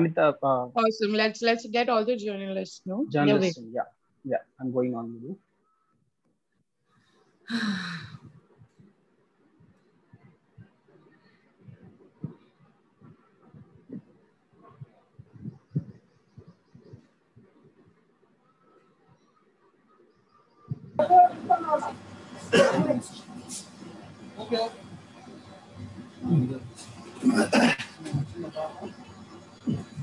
Anita, uh, Awesome. Let's let's get all the journalists. No. Yeah, journalist. Yeah, yeah. I'm going on with you.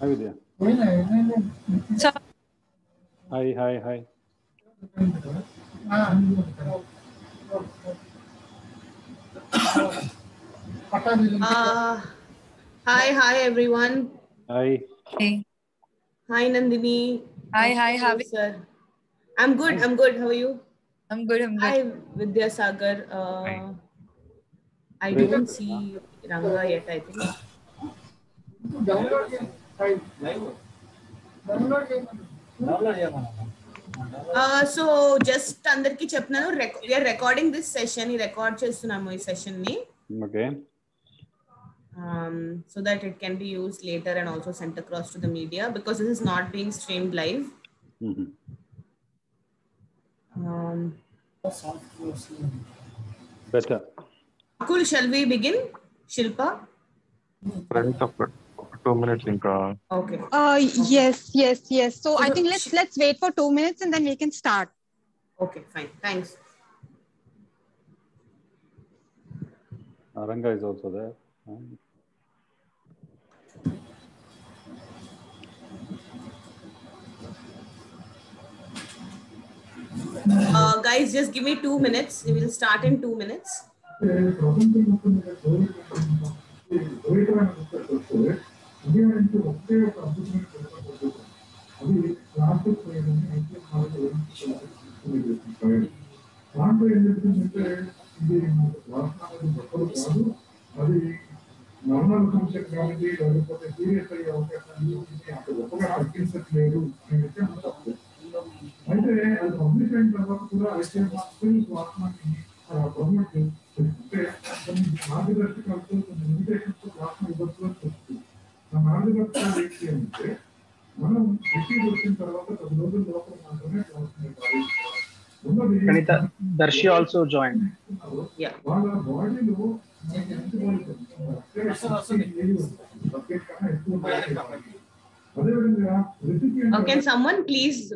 Hi, Vidya. So, hi, hi, hi. Uh, hi, hi, everyone. Hi. Hey. Hi, Nandini. Hi, hi, how are you? Sir? I'm good, I'm good. How are you? I'm good, I'm good. Hi, Vidya Sagar. Uh, hi. I didn't see Ranga yet, I think. Download చేయమన్నా Uh, so just అందరికి చెప్తున్నాను we are recording this session record చేస్తున్నాము ఈ session ని Okay. um, so that it can be used later and also sent across to the media because this is not being streamed live. Mhm. Um, Better. Akul, shall we begin? Shilpa? Friends ఒక two minutes, Inka. Okay. Uh, yes, yes, yes. So, so I think let's let's wait for two minutes and then we can start. Okay, fine. Thanks. Uh, Aranga is also there. Uh, guys, just give me two minutes. We will start in two minutes. 現在にとって、she also joined. Yeah. Oh, can someone please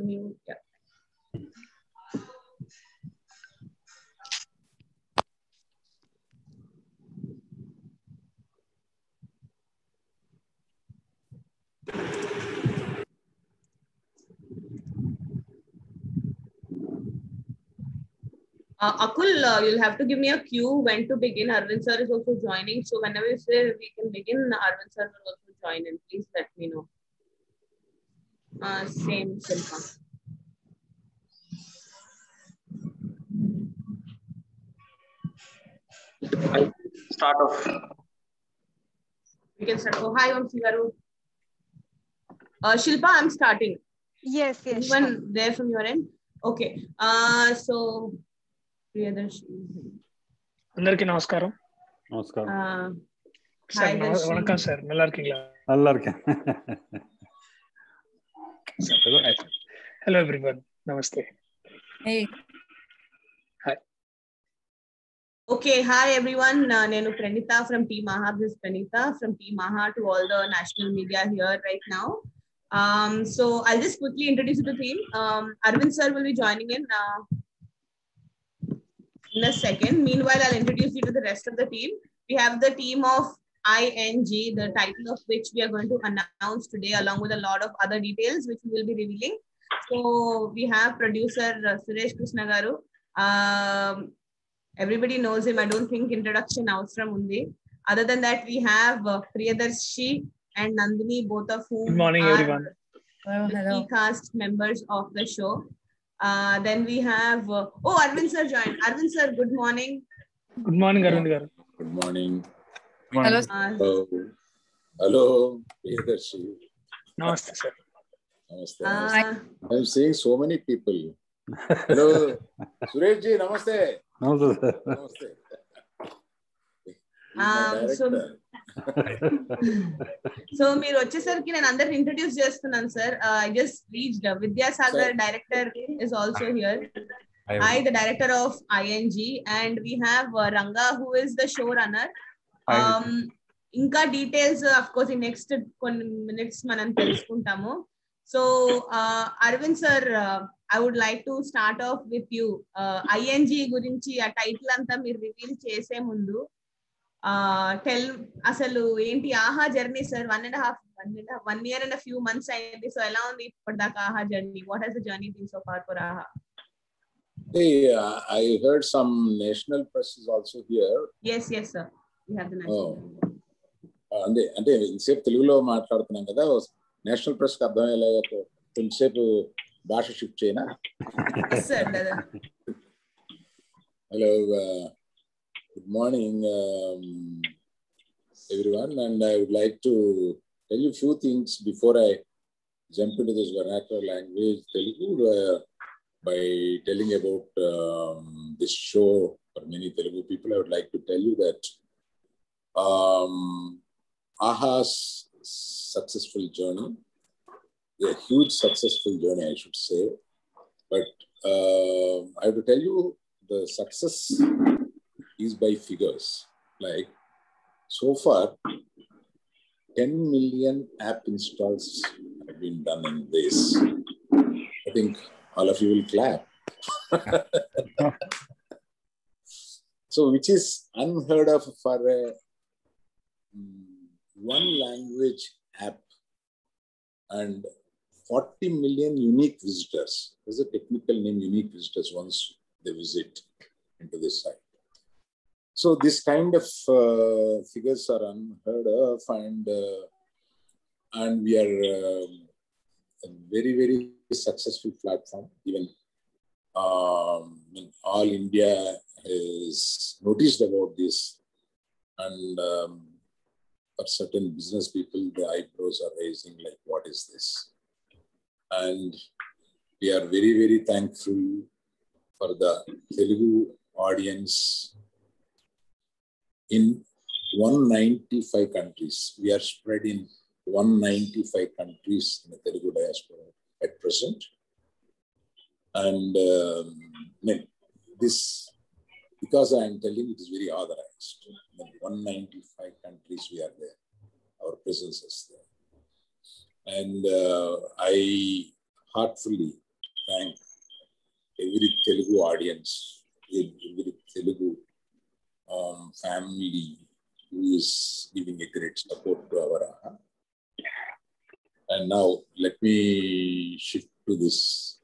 Uh, Akul, uh, you'll have to give me a cue when to begin. Arvind sir is also joining. So whenever you say we can begin, Arvind sir will also join in. Please let me know. Uh, same Shilpa. Start off. We can start. Oh, hi, Vamsi Garu. Uh, Shilpa, I'm starting. Yes, yes. Anyone there from your end? Okay. Uh, so, Priyadarshi everyone. నమస్కారం Hey. Sir Okay, hi everyone. Uh, Nenu Pranita from Team Aha. This is Pranita from Team Aha to all the national media here right now. Um, so I'll just quickly introduce you to the team. Um, Arvind sir will be joining in. Uh, in a second. Meanwhile, I'll introduce you to the rest of the team. We have the team of ING, the title of which we are going to announce today, along with a lot of other details which we will be revealing. So we have producer uh, Suresh Krishnagaru. Um, everybody knows him. I don't think introduction outstra mundi. Other than that, we have uh, Priyadarshi and Nandini, both of whom Good morning, are everyone. Oh, hello. cast members of the show. Uh, then we have, uh, oh, Arvind sir joined. Arvind sir, good morning. Good morning, Arvind Gar. Good morning. Hello. Hello. Hello, Priyadarshi. Namaste, sir. Namaste. Uh, namaste. Uh, I'm seeing so many people. Hello, Suresh ji, namaste. Namaste, sir. Namaste. Um, so, so మీరు వచ్చేసరికి నేను అందరికి introduce చేస్తున్నాను sir I just reached Vidyasagar director is also here I the director of ING and we have Ranga who is the show runner ఇంకా details of course ఈ next కొన్ని minutes మనం తెలుసుకుంటాము. So Aravind sir I would like to start off with you ING గురించి ఆ title అంతా మీరు reveal చేసే ముందు టెల్ అసలు ఏంటి? Aha journey sir one and half one and one year and few months అయింది. సో ఎలా ఉంది ఇప్పటిదాకా Aha journey? What has the journey been so far for Aha? Hey, uh, I heard some national press is also here. Yes yes sir you have the Oh. అంటే అంటే ఇంతసేపు తెలుగులో మాట్లాడుతున్నాం కదా. నేషనల్ ప్రెస్కి అర్థమయ్యేలాగా కొంచెంసేపు భాష షిఫ్ట్ చేయనా? Uh, good morning, um, everyone. And I would like to tell you a few things before I jump into this vernacular language, Telugu, uh, by telling about um, this show for many Telugu people. I would like to tell you that um, AHA's successful journey, a huge successful journey, I should say. But uh, I have to tell you, the success is by figures. Like so far, 10 million app installs have been done in this. I think all of you will clap. so, which is unheard of for a mm, one language app and 40 million unique visitors. There's a technical name, unique visitors, once they visit into this site. So this kind of uh, figures are unheard of, and uh, and we are um, a very very successful platform. Even um, all India has noticed about this, and um, for certain business people, the eyebrows are raising like, "What is this?" And we are very very thankful for the Telugu audience in 195 countries. We are spread in 195 countries in the Telugu diaspora at present. And um, this, because I am telling it is very authorized. In 195 countries we are there. Our presence is there. And uh, I heartfully thank every Telugu audience, every Telugu um, family who is giving a great support to our AHA. And now let me shift to this.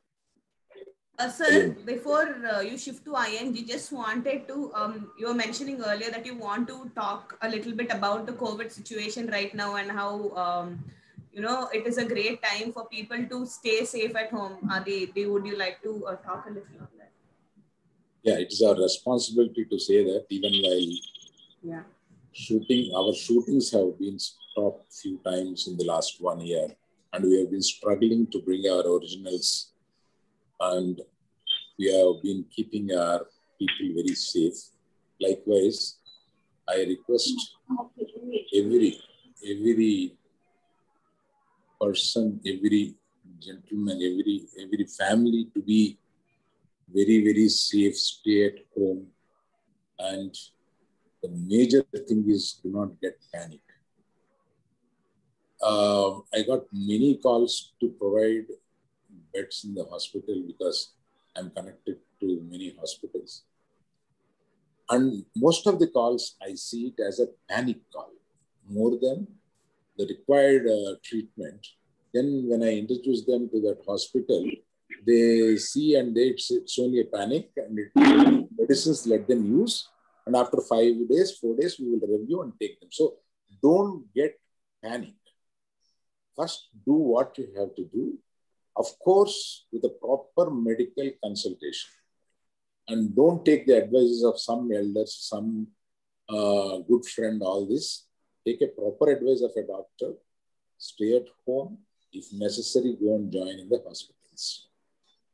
Uh, sir, before uh, you shift to ING, just wanted to, um, you were mentioning earlier that you want to talk a little bit about the COVID situation right now and how, um, you know, it is a great time for people to stay safe at home. Are they, they would you like to uh, talk a little on that? Yeah, it is our responsibility to say that even while Yeah. shooting, our shootings have been stopped few times in the last one year, and we have been struggling to bring our originals, and we have been keeping our people very safe. Likewise, I request every every person, every gentleman, every every family to be very very safe, stay at home, and the major thing is do not get panic. Um, I got many calls to provide beds in the hospital because I'm connected to many hospitals. And most of the calls, I see it as a panic call more than the required uh, treatment. Then, when I introduce them to that hospital, they see and they, it's, only a panic and it, medicines let them use and after five days, four days, we will review and take them. So don't get panic. first do what you have to do, of course, with a proper medical consultation. And don't take the advices of some elders, some uh, good friend, all this. Take a proper advice of a doctor, stay at home. If necessary, go and join in the hospitals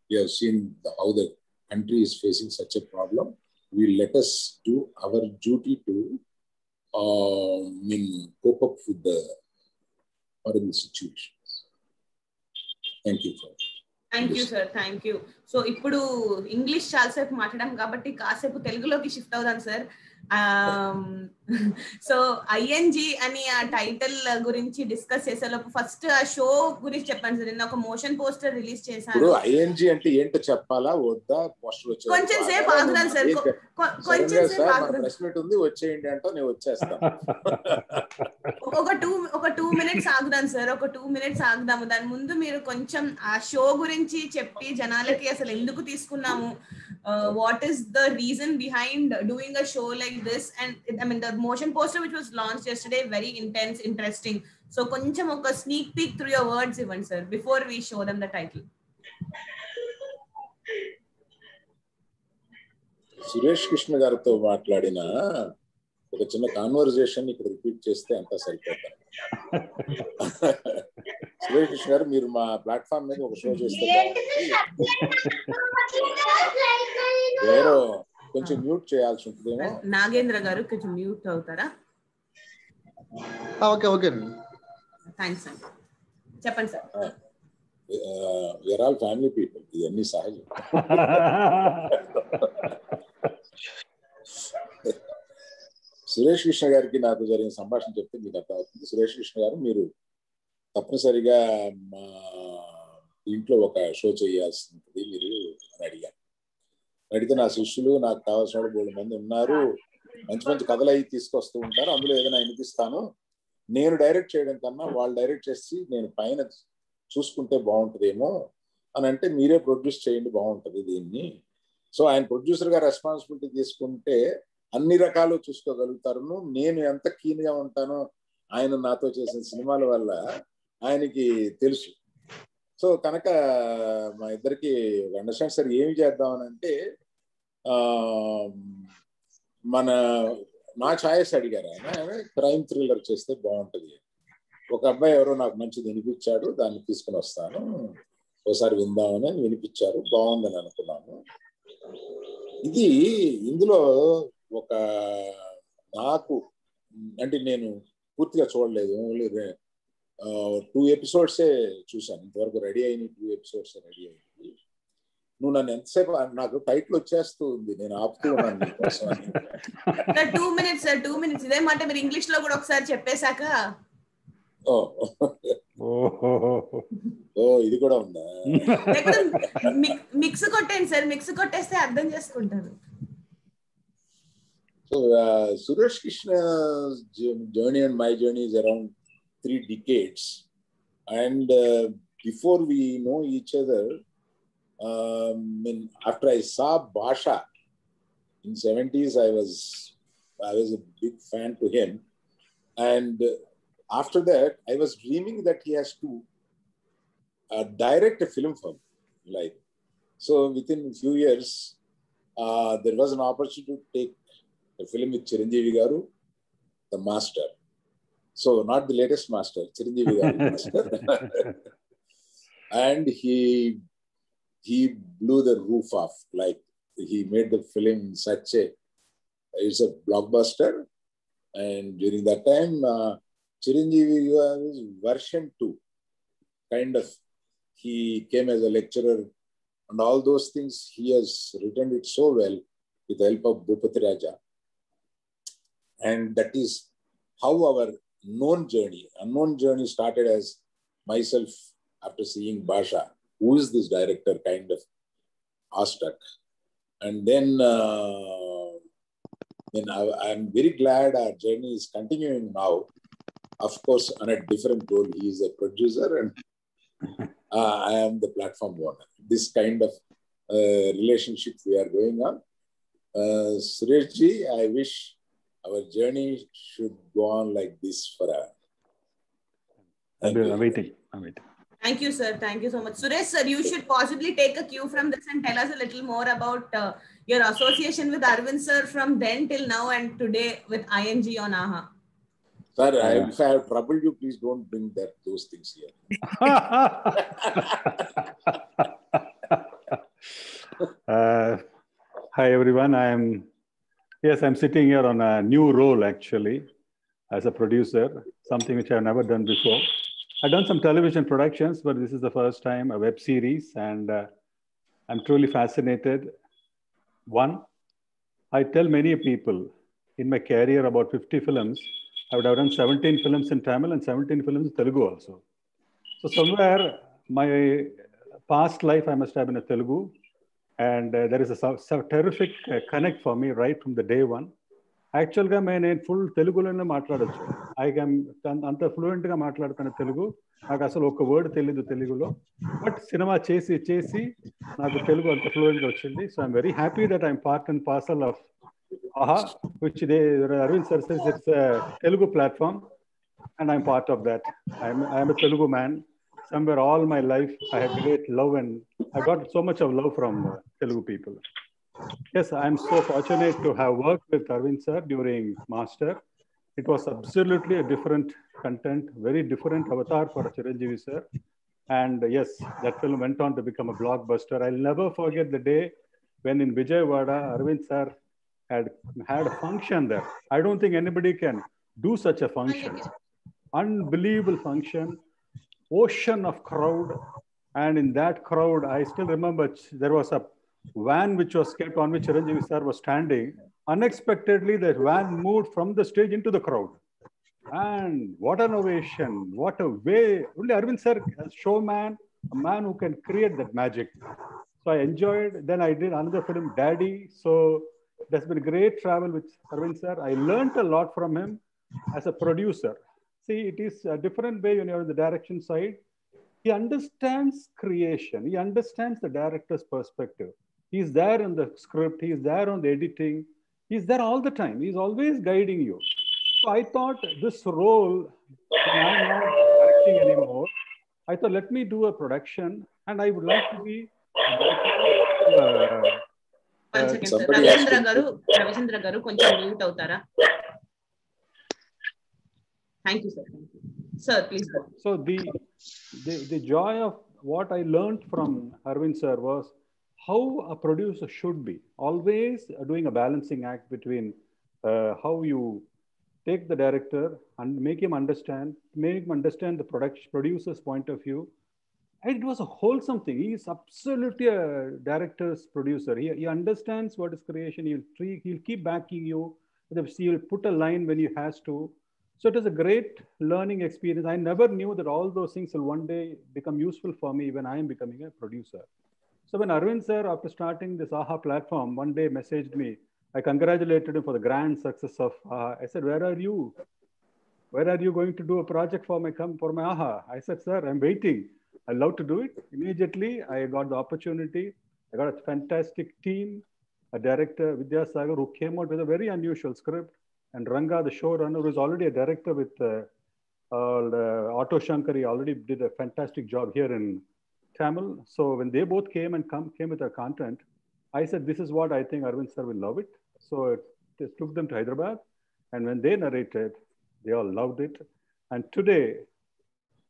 We have seen the, how the country is facing such a problem. We let us do our duty to uh, mean, cope up with the horrible situations. Thank you for thank you sir thank you so ఇప్పుడు English చాలాసేపు మాట్లాడాం కాబట్టి కాసేపు తెలుగులోకి shift అవుదాం sir so ING అని ఆ title గురించి డిస్కస్ చేసేలోపు ఫస్ట్ ఆ షో గురించి చెప్పండి సార్. నిన్న ఒక మోషన్ పోస్టర్ రిలీజ్ చేశాను. ఐఎన్జి అంటే ఏంటో చెప్పాలా? వద్దా? పోస్టర్ వచ్చే కొంచెం సేపు ఆగుదాం సార్. కొంచెం సేపు ప్రెస్ మీట్ ఉంది. వచ్చేయండి అంటే. నేను వచ్చేస్తాను ఒక టూ ఒక టూ మినిట్స్ ఆగుదాం సార్. ఒక టూ మినిట్స్ ఆగుదాము. దాని ముందు మీరు కొంచెం ఆ షో గురించి చెప్పి జనాలకి అసలు ఎందుకు తీసుకున్నాము? What is the reason behind doing a show like this and I mean the motion poster which was launch yesterday very intense interesting so కొంచెం ఒక sneak peek through your words ఇవ్వండి sir before we show them the title Suresh Krishna గారితో మాట్లాడిన ఒక చిన్న conversation ఇక్కడ repeat చేస్తే అంతా సరిపోతాను సురేష్ కృష్ణ గారు మీరు మా ప్లాట్ఫామ్ మీద ఒక షో చేస్తే ఎవరో కొంచెం మ్యూట్ చేయాల్సి ఉంటుందేమో. నాగేంద్ర గారు కొంచెం మ్యూట్ అవుతారా? Okay okay. థ్యాంక్స్ అండి. చెప్పండి sir. Where all family people ఇవన్నీ సహజం. సురేష్ కృష్ణ గారికి నాకు జరిగిన సంభాషణ చెప్తే మీకు అర్థమవుతుంది. సురేష్ కృష్ణ గారు మీరు తప్పనిసరిగా మా ఇంట్లో ఒక షో చేయాల్సి ఉంటుంది. మీరు అని అడిగాను అడిగితే నా శిష్యులు నాకు కావాల్సిన వాళ్ళు మూడు మంది ఉన్నారు. మంచి మంచి కథలు అవి తీసుకొస్తూ ఉంటారు. అందులో ఏదైనా వినిపిస్తాను. నేను డైరెక్ట్ చేయడం కన్నా వాళ్ళు డైరెక్ట్ చేసి నేను పైన చూసుకుంటే బాగుంటుందేమో అని అంటే మీరే ప్రొడ్యూస్ చేయండి బాగుంటుంది దీన్ని. సో ఆయన ప్రొడ్యూసర్గా రెస్పాన్సిబిలిటీ తీసుకుంటే అన్ని రకాలు చూసుకోగలుగుతారు నేను ఎంత కీన్గా గా ఉంటానో ఆయన నాతో చేసిన సినిమాల వల్ల ఆయనకి తెలుసు. సో కనుక మా ఇద్దరికి అండర్స్టాండ్ సార్ ఏమి చేద్దామని అంటే ఆ, మన నా ఛాయస్ అడిగారు ఆయన. క్రైమ్ థ్రిల్లర్ చేస్తే బాగుంటది. ఒక అబ్బాయి ఎవరో నాకు మంచిది వినిపించాడు దాన్ని తీసుకుని వస్తాను. ఒకసారి విందామని వినిపించారు. బాగుందని అనుకున్నాను. ఇది ఇందులో ఒక నాకు అంటే నేను పూర్తిగా చూడలేదు. ఓన్లీ టూ ఎపిసోడ్సే చూశాను. ఇంతవరకు రెడీ అయిన టూ ఎపిసోడ్స్ రెడీ అయింది నువ్వు నన్ను ఎంతసేపు నాకు టైటిల్ వచ్చేస్తూ ఉంది. నేను ఆపుతూ ఉన్నాను two minutes sir two minutes ఇదే మాట? మీరు ఇంగ్లీష్లో కూడా ఒకసారి చెప్పేశాక? ఓ. ఓ ఇది కూడా ఉందా? మిక్స్ కొట్టండి సార్. మిక్స్ కొట్టేస్తే అర్థం చేసుకుంటారు. Uh, Suresh Krishna's jour- journey and my journey is around three decades, and uh, before we know each other, um, when, after I saw Basha in seventies, I was I was a big fan to him, and uh, after that, I was dreaming that he has to uh, direct a film for me, like so. Within a few years, uh, there was an opportunity to take a film with Chiranjeevi Garu, the master. So not the latest master, Chiranjeevi master. and he he blew the roof off. Like he made the film such a it's a blockbuster. And during that time, uh, Chiranjeevi Garu's version two, kind of, he came as a lecturer and all those things. He has written it so well with the help of Bhupati Raja and that is how our known journey, unknown journey started as myself after seeing Basha, who is this director, kind of awestruck. And then, uh, then I, I'm very glad our journey is continuing now. Of course, on a different role, he is a producer and uh, I am the platform owner. This kind of uh, relationship we are going on. Uh, Suresh ji, I wish our journey should go on like this forever. Thank you. I'm waiting. I'm waiting. Thank you, sir. Thank you so much. Suresh, sir, you should possibly take a cue from this and tell us a little more about uh, your association with Arvind, sir, from then till now and today with ING on AHA. Sir, I, Yeah. if I have troubled you, please don't bring that those things here. uh, hi everyone. I'm yes, I'm sitting here on a new role actually as a producer, something which I've never done before. I've done some television productions, but this is the first time a web series, and uh, I'm truly fascinated. One, I tell many people in my career about 50 films. I would have done 17 films in Tamil and 17 films in Telugu also. So somewhere my past life, I must have been a Telugu, and there is terrific connect for me right from the day one యాక్చువల్గా మే నేను full తెలుగులోనే మాట్లాడచ్చు. I cam అంత ఫ్లూయెంట్గా మాట్లాడుతున్న తెలుగు. నాకు అసలు ఒక వర్డ్ తెలీదు తెలుగులో. బట్ సినిమా చేసి చేసి నాకు తెలుగు అంత ఫ్లూయెంట్గా వచ్చింది. So I'm very happy that I'm part and parcel of Aha which they Aravind sir says it's Telugu platform and I'm part of that I'm I'm Telugu man Somewhere all my life, I had great love and I got so much of love from uh, Telugu people. Yes, I'm so fortunate to have worked with Arvind sir during Master. It was absolutely a different content, very different avatar for Chiranjeevi sir. And uh, yes, that film went on to become a blockbuster. I'll never forget the day when in Vijayawada, Arvind sir had had a function there. I don't think anybody can do such a function unbelievable function, ocean of crowd. And in that crowd, I still remember there was a van which was kept on which Chiranjeevi sir was standing. Unexpectedly, the van moved from the stage into the crowd. And what an ovation, what a way. Only Arvind sir, a showman, a man who can create that magic. So I enjoyed. Then I did another film, Daddy. So there's been great travel with Arvind sir. I learned a lot from him as a producer. See, it is a different way when you're on the direction side. He understands creation. He understands the director's perspective. He's there in the script. He's there on the editing. He's there all the time. He's always guiding you. So I thought this role, when I'm not directing anymore. I thought, let me do a production, and I would like to be. Uh, One uh, second, sir. somebody has Ravichandra to- గారు Thank you, sir. Sir, please go. So the, the, the joy of what I learned from Arvind sir was how a producer should be. Always doing a balancing act between uh, how you take the director and make him understand, make him understand the product, producer's point of view. It was a wholesome thing. He's absolutely a director's producer. He, he understands what is creation. He'll, he'll keep backing you. He will put a line when he has to. So it was a great learning experience. I never knew that all those things will one day become useful for me when I am becoming a producer. So when Arvind sir, after starting this AHA platform, one day messaged me. I congratulated him for the grand success of AHA. I said, "Where are you? Where are you going to do a project for my for my AHA?" I said, "Sir, I'm waiting. I love to do it." Immediately, I got the opportunity. I got a fantastic team, a director Vidyasagar who came out with a very unusual script, and Ranga, the showrunner, is already a director with uh, uh, Auto Shankar, already did a fantastic job here in Tamil. So when they both came and come came with their content, I said, "This is what I think Arvind sir will love it." So it just took them to Hyderabad, and when they narrated, they all loved it. And today,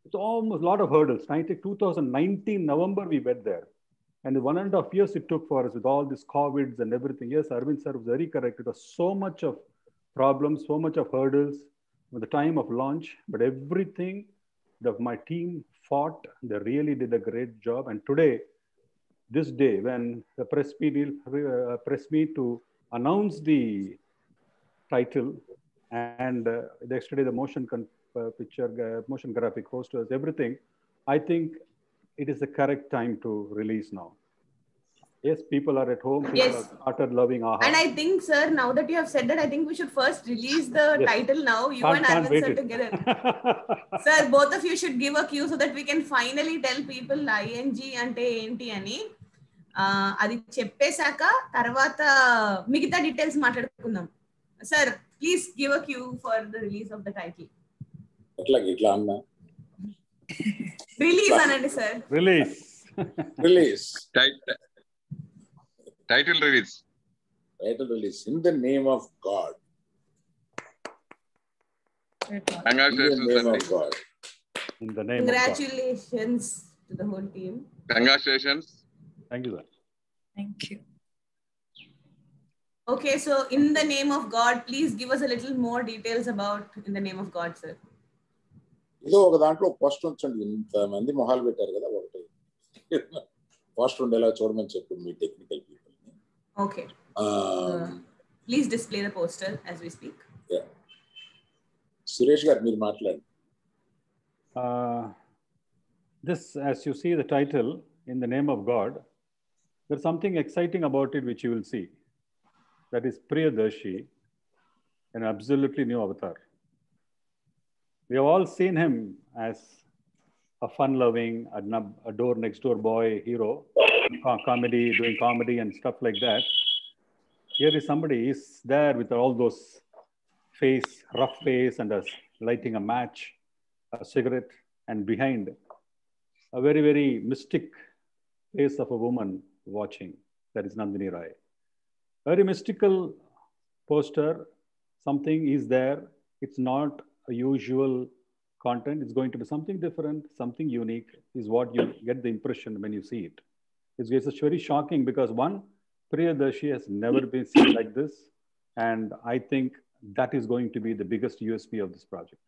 it's almost a lot of hurdles. 90, 2019 November we went there, and the one and a half years it took for us with all these covids and everything. Yes, Arvind sir was very correct. It was so much of problems, so much of hurdles the time of launch, but everything that my team fought, they really did a great job. And today, this day, when the press meet, uh, press meet to announce the title and uh, yesterday the motion uh, picture, uh, motion graphic posters, everything, I think it is the correct time to release now. Yes, people are at home. People Yes. have started loving AHA. And I think, sir, now that you have said that, I think we should first release the Yes. title now. You Can't- and Arvind sir it. together. sir, both of you should give a cue so that we can finally tell people ING అంటే ఏంటి అని ఆ, అది చెప్పేశాక తర్వాత మిగతా details మాట్లాడుకుందాం sir please give a cue for the release of the title ఎట్లా ఇట్లా అన్నా రిలీజ్ అనండి sir Release. Release title release title release in the name of God congratulations name అండి of God In the name of God. Congratulations to the whole team congratulations Thank you, sir. Thank you. Okay, so in the name of God, please give us a little more details about in the name of God, sir. ఏదో ఒక దాంట్లో post ఉంచండి ఇంత మంది మొహాలు పెట్టారు కదా ఒకటి పోస్ట్ ఉండేలా చూడమని చెప్పు మీ technical people Okay. Please display the poster as we speak. Suresh గారు మీరు మాట్లాడండి Uh, this, as you see the title, in the name of God, there's something exciting about it which you will see. That is Priyadarshi, an absolutely new avatar. We have all seen him as a fun-loving, a door next door boy hero, co- comedy, doing comedy and stuff like that. Here is somebody is there with all those face, rough face, and a, lighting a match, a cigarette, and behind a very, very mystic face of a woman watching. That is Nandini Rai. Very mystical poster. Something is there. It's not a usual content. It's going to be something different, something unique, is what you get the impression when you see it. It's, it's very shocking because one, Priyadarshi has never been seen like this. And I think that is going to be the biggest USP of this project.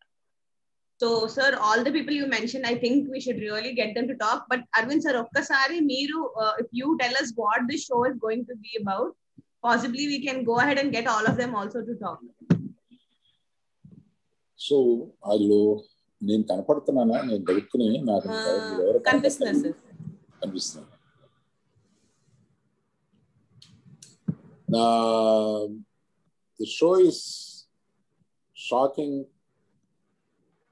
So, sir, all the people you mentioned, I think we should really get them to talk. But Arvind, sir, Okkasari, Miru, uh, if you tell us what the show is going to be about, possibly we can go ahead and get all of them also to talk. so అందులో నేను కనపడుతున్నానా నేను దొరుకుతున్నాయి కనిపిస్తున్నా కనిపిస్తున్నాను నా the show is shocking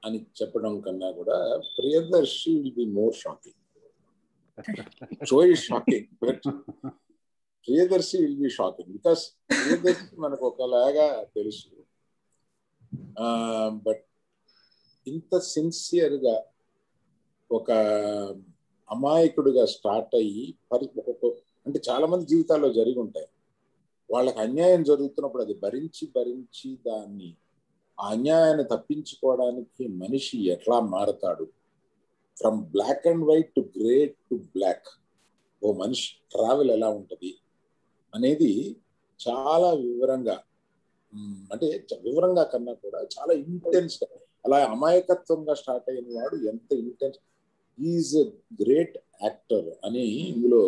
అని చెప్పడం కన్నా కూడా Priyadarshi will be more shocking show is shocking but Priyadarshi will be shocking because Priyadarshi మనకు ఒకలాగా తెలుసు. బట్ ఇంత సిన్సియర్గా ఒక అమాయకుడిగా స్టార్ట్ అయ్యి పరి అంటే చాలా మంది జీవితాల్లో జరిగి ఉంటాయి. వాళ్ళకి అన్యాయం జరుగుతున్నప్పుడు అది భరించి భరించి దాన్ని ఆ అన్యాయాన్ని తప్పించుకోవడానికి మనిషి ఎట్లా మారతాడు? From black and white to grey to black ఓ మనిషి ట్రావెల్ ఎలా ఉంటుంది? అనేది చాలా వివరంగా అంటే వివరంగా కన్నా కూడా చాలా ఇంటెన్స్ అలా అమాయకత్వంగా స్టార్ట్ అయిన వాడు ఎంత ఇంటెన్స్ ఈజ్ గ్రేట్ యాక్టర్ అని ఇందులో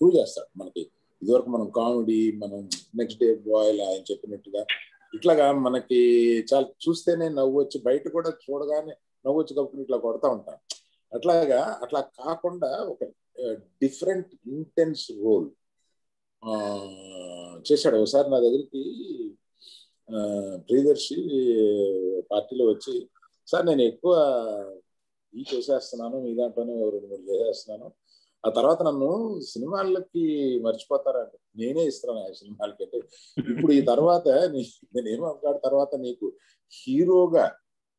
ప్రూవ్ చేస్తాడు మనకి. ఇదివరకు మనం కామెడీ మనం నెక్స్ట్ డే బాయ్ ఆయన చెప్పినట్టుగా ఇట్లాగా మనకి చాలా చూస్తేనే నవ్వు వచ్చి బయట కూడా చూడగానే నవ్వు వచ్చి కప్పుకుని ఇట్లా కొడతా ఉంటాం. అట్లాగా అట్లా కాకుండా ఒక డిఫరెంట్ ఇంటెన్స్ రోల్ చేశాడు. ఒకసారి నా దగ్గరికి ప్రియదర్శి పార్టీలో వచ్చి సార్ నేను ఎక్కువ ఈ చేసేస్తున్నాను మీ దాంట్లోనే రెండు మూడు చేసేస్తున్నాను ఆ తర్వాత నన్ను సినిమాలకి మర్చిపోతారంట. నేనే ఇస్తాను ఆ సినిమాలకి అంటే. ఇప్పుడు ఈ తర్వాత నేను ఏం అవకాడు తర్వాత నీకు హీరోగా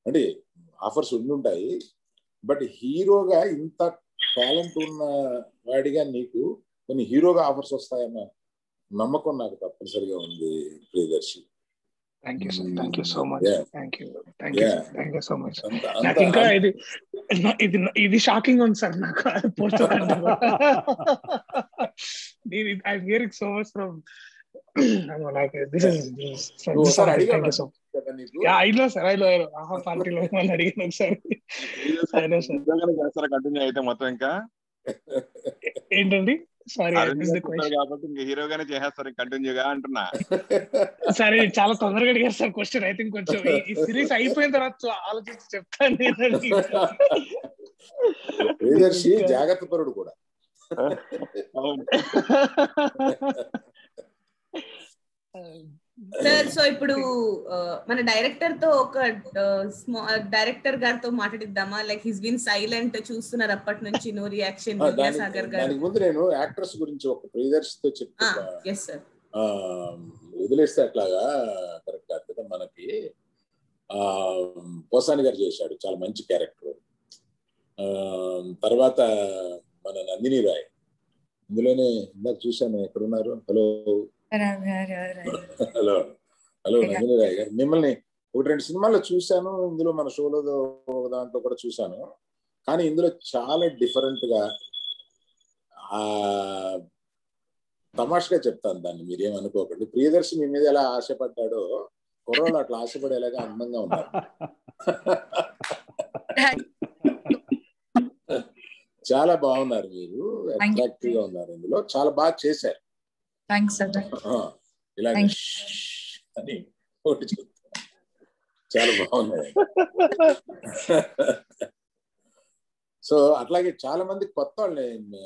అంటే ఆఫర్స్ ఉండుంటాయి. బట్ హీరోగా ఇంత టాలెంట్ ఉన్న వాడిగా నీకు కొన్ని హీరోగా ఆఫర్స్ వస్తాయన్న నమ్మకం నాకు తప్పనిసరిగా ఉంది Priyadarshi. Thank you sir thank you so much. Thank you thank you. Thank you so much నాకు ఇంకా ఇది ఇది ఇది షాకింగ్ ఉంది సార్ నాకు I hearing so much from like this is thank you so sir no Aha పార్టీలో అడిగాను ఒకసారి కంటిన్యూ అయితే మొత్తం ఇంకా? ఏంటండి? సారీ కాబట్టి హీరోగానే చేసేస్తారు కంటిన్యూగా అంటున్నా. సరే చాలా తొందరగా అడిగారు సార్ క్వశ్చన్ థింక్ కొంచెం ఈ- సిరీస్ అయిపోయిన తర్వాత ఆలోచించి చెప్తాను ప్రియదర్శి జాగ్రత్త పరుడు కూడా. అవును. సార్ సో ఇప్పుడు మన డైరెక్టర్తో ఒక డైరెక్టర్ గారితో మాట్లాడిద్దామా? లైక్ హిస్ బిన్ సైలెంట్ చూస్తున్నారు అప్పటి నుంచి నో రియాక్షన్ దానికి గారు. ముందు నేను యాక్ట్రెస్ గురించి ఒక ప్రియదర్శితో చెప్తా ఎస్ సార్ ఆ, వదిలేస్తే అట్లాగా? కరెక్ట్ కాదు కదా మనకి పోసాని గారు చేశాడు. చాలా మంచి క్యారెక్టర్ తర్వాత మన నందిని రాయ్. ఇందులోనే ఇందాక చూశాను ఎక్కడున్నారు? Hello hello hello Nandini Roy garu. మిమ్మల్ని ఒకటి రెండు సినిమాల్లో చూశాను ఇందులో మన షోలో ఒక దాంట్లో కూడా చూశాను. కానీ ఇందులో చాలా డిఫరెంట్గా ఆ తమాషగా చెప్తాను దాన్ని మీరేమనుకోకండి ప్రియదర్శి మీ మీద ఎలా ఆశపడ్డాడో కుర్రోళ్ళు అట్లా ఆశపడేలాగా అందంగా ఉన్నారు. చాలా బాగున్నారు మీరు అట్రాక్టివ్గా ఉన్నారు ఇందులో. చాలా బాగా చేశారు. థ్యాంక్స్ సార్ అని ఒకటి చెప్తాను చాలా బాగున్నాయి. సో అట్లాగే చాలా మంది కొత్త వాళ్ళని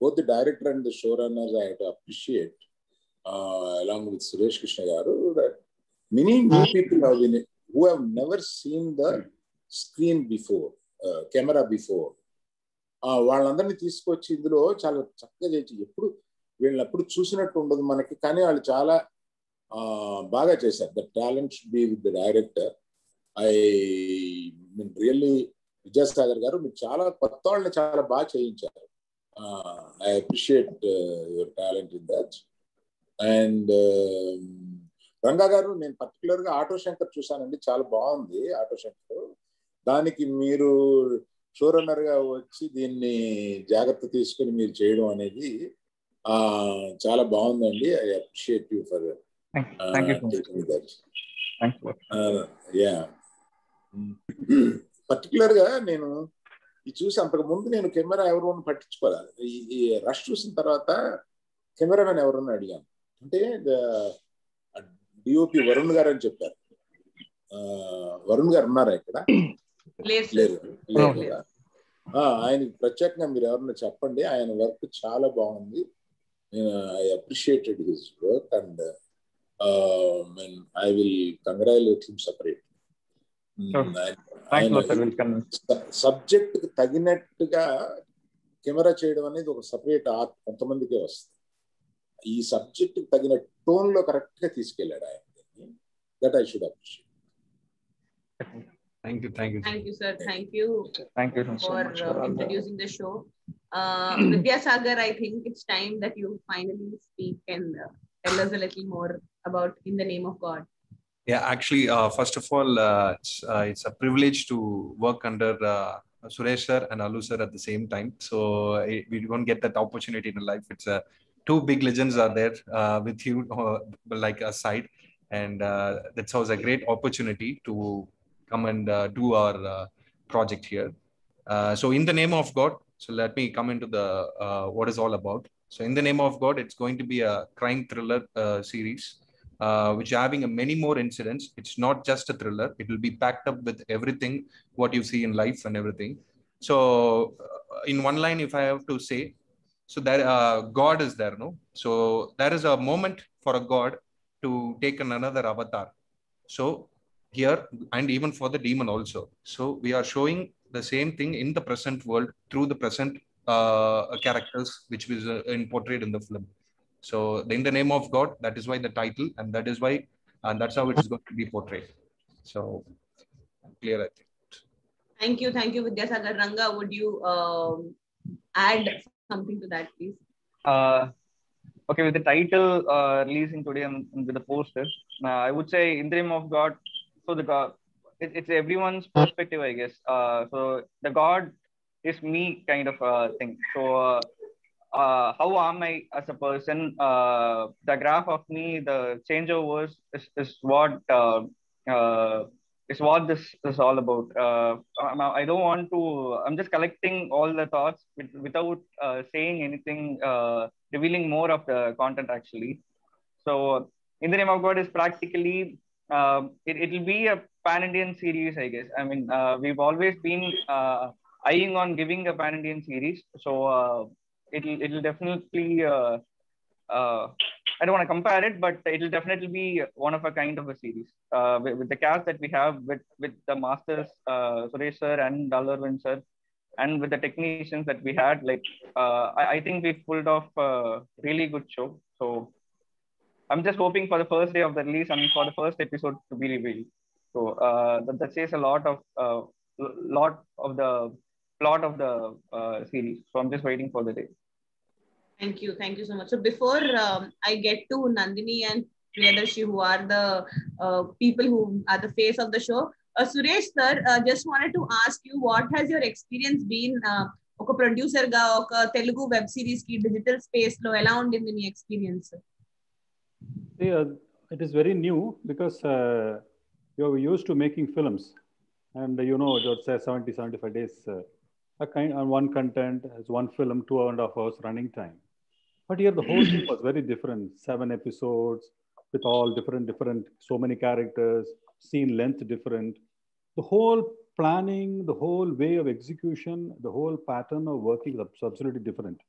both the director and the show runner I appreciate along with Suresh Krishna garu many new people have been who have never seen the screen before camera before వాళ్ళందరినీ తీసుకొచ్చి ఇందులో చాలా చక్కగా చేసి ఎప్పుడు వీళ్ళని అప్పుడు చూసినట్టు ఉండదు మనకి కానీ వాళ్ళు చాలా ఆ, బాగా చేశారు. The talent should be with the director I mean really Vidyasagar garu మీరు చాలా కొత్త వాళ్ళని చాలా బాగా చేయించారు. I appreciate your talent in that and Ranga garu నేను పర్టికులర్గా ఆటో శంకర్ చూశానండి. చాలా బాగుంది ఆటో శంకర్. దానికి మీరు షో గా వచ్చి దీన్ని జాగ్రత్త తీసుకుని మీరు చేయడం అనేది చాలా బాగుందండి. I appreciate you for. Yeah పర్టికులర్గా నేను ఇది చూసి అంతకు ముందు నేను కెమెరా ఎవరు అని పట్టించుకోవాలి ఈ రష్ చూసిన తర్వాత కెమెరామెన్ ఎవరన్నా అడిగాను. అంటే డిఓపి వరుణ్ గారు అని చెప్పారు. ఆ, వరుణ్ గారు ఉన్నారా ఇక్కడ? లేదు లేరు లేరు కదా? ఆ, ఆయనకి ప్రత్యేకంగా మీరు ఎవరన్నా చెప్పండి. ఆయన వర్క్ చాలా బాగుంది. I appreciated his work and I will congratulate him separate Sure. Thanks a lot, sir. We'll con- subject కి తగినట్టుగా కెమెరా చేయడం అనేది ఒక సపరేట్ ఆర్ట్ కొంతమందికే వస్తుంది ఈ సబ్జెక్ట్ కి తగిన టోన్ లో కరెక్ట్ గా తీసుకెళ్ళాడు ఆయన that I should appreciate Thank you. Thank you. Thank you, sir. Thank you Thank you so for much uh, for all the- introducing the show. Uh, Vidyasagar, I think it's time that you finally speak and uh, tell us a little more about In the Name of God. Yeah, actually, uh, first of all, uh, it's, uh, it's a privilege to work under uh, Suresh sir and Allu sir at the same time. So eh, we don't get that opportunity in life. It's uh, two big legends are there uh, with you, uh, like aside, and uh, that's always a great opportunity to come and uh, do our uh, project here. Uh, so, in the name of God, so let me come into the uh, what is all about. So, in the name of God, it's going to be a crime thriller uh, series uh, which having a many more incidents. It's not just a thriller. It will be packed up with everything what you see in life and everything. So, uh, in one line, if I have to say, so that uh, God is there, no? So there is a moment for a God to take another avatar. So here, and even for the demon also. So we are showing the same thing in the present world through the present uh, characters which was uh, in portrayed in the film. So in the name of God, that is why the title, and that is why, and that's how it is going to be portrayed. So clear, I think. Thank you. Thank you, Vidyasagar. Ranga, would you um, add something to that, please? Uh, okay, with the title uh, releasing today and, and with the poster, uh, I would say in the name of God. So the God, it, it's everyone's perspective, I guess. Uh, so the God is me kind of uh, thing. So uh, uh, how am I as a person? Uh, the graph of me, the changeovers is, is what uh, uh, is what this is all about. Uh, I'm- don't want to. I'm just collecting all the thoughts with, without uh, saying anything, uh, revealing more of the content actually. So, in the name of God is practically it it will be a pan Indian series, I guess. I mean, uh, we've always been uh, eyeing on giving a pan Indian series, so uh, it'll it'll definitely. Uh, uh, I don't want to compare it, but it'll definitely be one of a kind of a series uh, with, with the cast that we have with with the masters, uh, Suresh sir and Dalarvin sir, and with the technicians that we had. Like uh, I, I think we pulled off a really good show. So I'm just hoping for the first day of the release and for the first episode to be revealed. So uh, that, that says a lot of uh, lot of the plot of the uh, series. So I'm just waiting for the day. Thank you. Thank you so much. So before um, I get to Nandini and Priyadarshi, who are the uh, people who are the face of the show, uh, Suresh sir, uh, just wanted to ask you, what has your experience been? Uh, ఒక producer గా ఒక Telugu web series కి digital space లో ఎలా ఉండింది మీ experience Yeah, it is very new uh, you're used to making films and you know, it's say 70, 75 days. Uh, a kind on one content as one film, two and a half hours running time. But here the whole thing was very different. Seven episodes with all different, different, so many characters, scene length different. The whole planning, the whole way of execution, the whole pattern of working is absolutely different.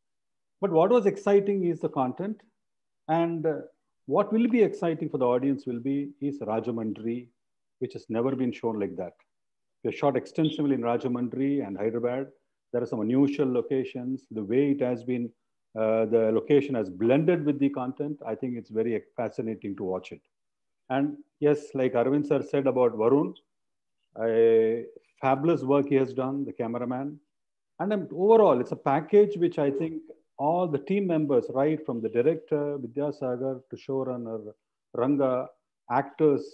But what was exciting is the content. And uh, what will be exciting for the audience will be is Rajahmundry, which has never been shown like that. We have shot extensively in Rajahmundry and Hyderabad. There are some unusual locations. The way it has been, uh, the location has blended with the content. I think it's very fascinating to watch it. And yes, like Arvind sir said about Varun, a fabulous work he has done, the cameraman. And um, overall, it's a package which I think all the team members, right from the director, Vidyasagar, to showrunner, Ranga, actors,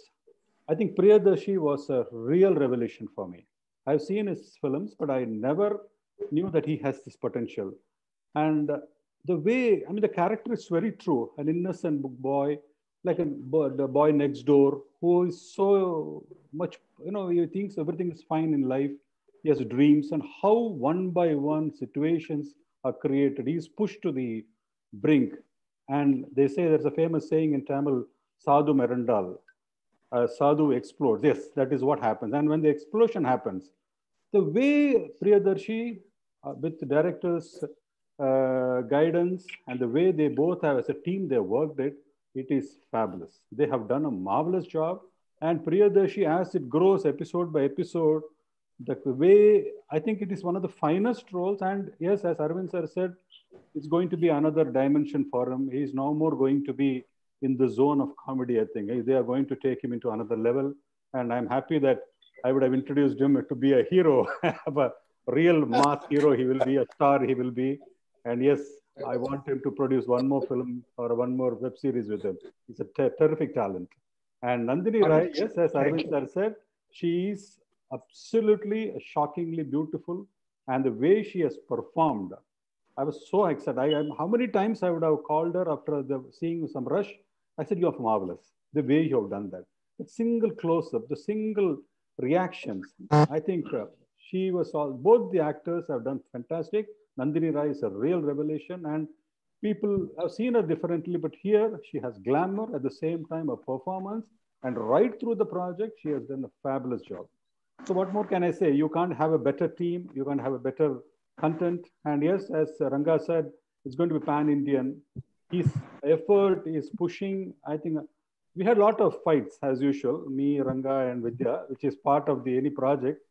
I think Priyadarshi was a real revelation for me. I've seen his films, but I never knew that he has this potential. And the way, I mean, the character is very true an innocent boy, like a, the boy next door who is so much, you know, he thinks everything is fine in life. He has dreams, and how one by one situations are created. He's pushed to the brink. And they say there's a famous saying in Tamil, Sadhu Merandal, uh, Sadhu explodes. Yes, that is what happens. And when the explosion happens, the way Priyadarshi, uh, with the director's uh, guidance and the way they both have, as a team, they worked it, it is fabulous. They have done a marvelous job. And Priyadarshi, as it grows episode by episode, the way I think it is one of the finest roles. And yes, as Arvind sir said, it's going to be another dimension for him. He's no more going to be in the zone of comedy, I think. They are going to take him into another level. And I'm happy that I would have introduced him to be a hero, a real mass hero. He will be a star, he will be. And yes, I want him to produce one more film or one more web series with him. He's a ter- terrific talent. And Nandini Rai, yes, as Arvind sir said, she is absolutely shockingly beautiful. And the way she has performed, I was so excited. I, I, how many times I would have called her after the, seeing some rush? I said, You are marvelous. The way you have done that. The single close up, the single reactions. I think uh, she was all, both the actors have done fantastic. Nandini Rai is a real revelation. And people have seen her differently, but here she has glamour at the same time a performance. And right through the project, she has done a fabulous job. So, what more can I say? You can't have a better team, you can't have a better content. And yes, as Ranga said, it's going to be pan Indian. His effort is pushing, I think. We had a lot of fights as usual, me, Ranga, and Vidya, which is part of the any project.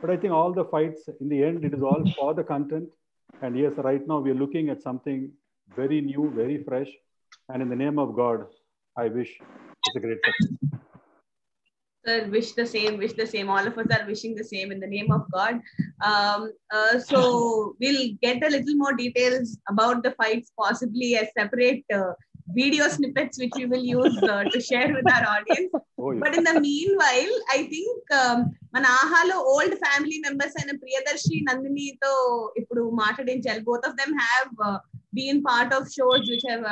But I think all the fights, in the end, it is all for the content. And yes, right now we are looking at something very new, very fresh. And in the name of God, I wish it's a great success. Sir, wish the same, wish the same. All of us are wishing the same in the name of God. Um, uh, so we'll get a little more details about the fights, possibly as separate uh, video snippets, which we will use uh, to share with our audience. Oh, yes. But in the meanwhile, I think um, మన ఆహాలో old family members అయిన ప్రియదర్శి నందినితో ఇప్పుడు మాట్లాడించాలి both of them have been part of shows which have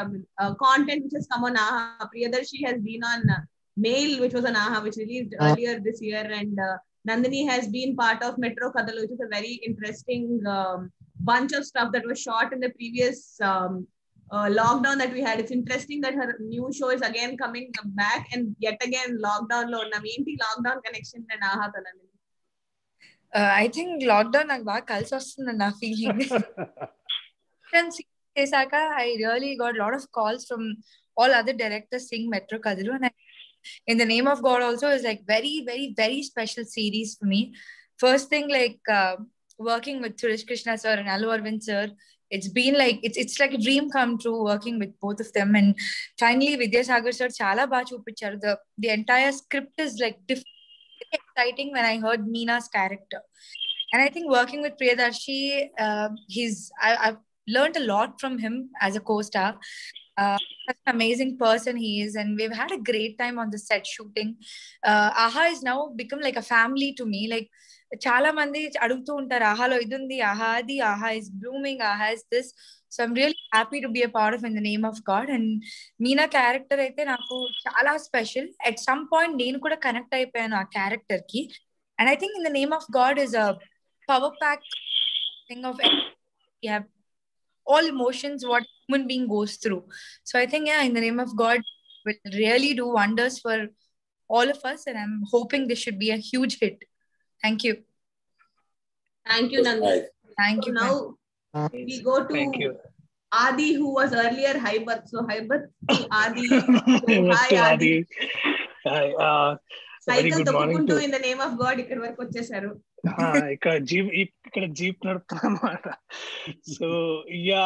content which has come on ఆహా Priyadarshi Hess been on Mail, which was an AHA, which released uh, earlier this year. And uh, Nandini has been part of Metro Kathalu, which is a very interesting um, bunch of stuff that was shot in the previous um, uh, lockdown that we had. It's interesting that her new show is again coming back and yet again lockdown lo lockdown connection uh, and AHA Talanini. I think lockdown నాకు బాగా కలిసి వస్తుందండి ఆ feeling I really got a lot of calls from all other directors sing Metro కదులు and I in the name of god also is like very very very special series for me first thing like uh, working with Suresh Krishna sir and Allu Arvind sir it's been like it's it's like a dream come true working with both of them and finally Vidyasagar sir chala baga chupicharu the the entire script is like different exciting when I heard Meena's character. And I think working with Priyadarshi, uh, he's I, I've learned a lot from him as a co-star. Uh, such an amazing person he is, and we've had a great time on the set shooting. Uh, Aha is now become like a family to me. Like చాలా మంది అడుగుతూ ఉంటారు ఆహాలో ఇది ఉంది ఆహా అది ఆహా ఇస్ బ్లూమింగ్ ఆహా is this so I'm really happy to be a part of in the name of God and Meena character అయితే నాకు చాలా స్పెషల్ అట్ సమ్ పాయింట్ నేను కూడా కనెక్ట్ అయిపోయాను ఆ క్యారెక్టర్ కి and I think in the name of God is a power pack thing of you have all emotions what human being goes through so i think yeah in the name of god will really do wonders for all of us and i'm hoping this should be a huge hit thank you Thank you, Nandi. thank So you now we go to Thank you. Adi, who was earlier Haibat. So Haibat to Adi. What Hi, to Adi. Adi? Hi, uh, so very cycle good morning తొక్కుకుంటూ to in the name of God ఇక్కడ వరకు వచ్చేసారు ఆ, ఇక్కడ jeep ఇక్కడ jeep నడుపుతున్నమాట so yeah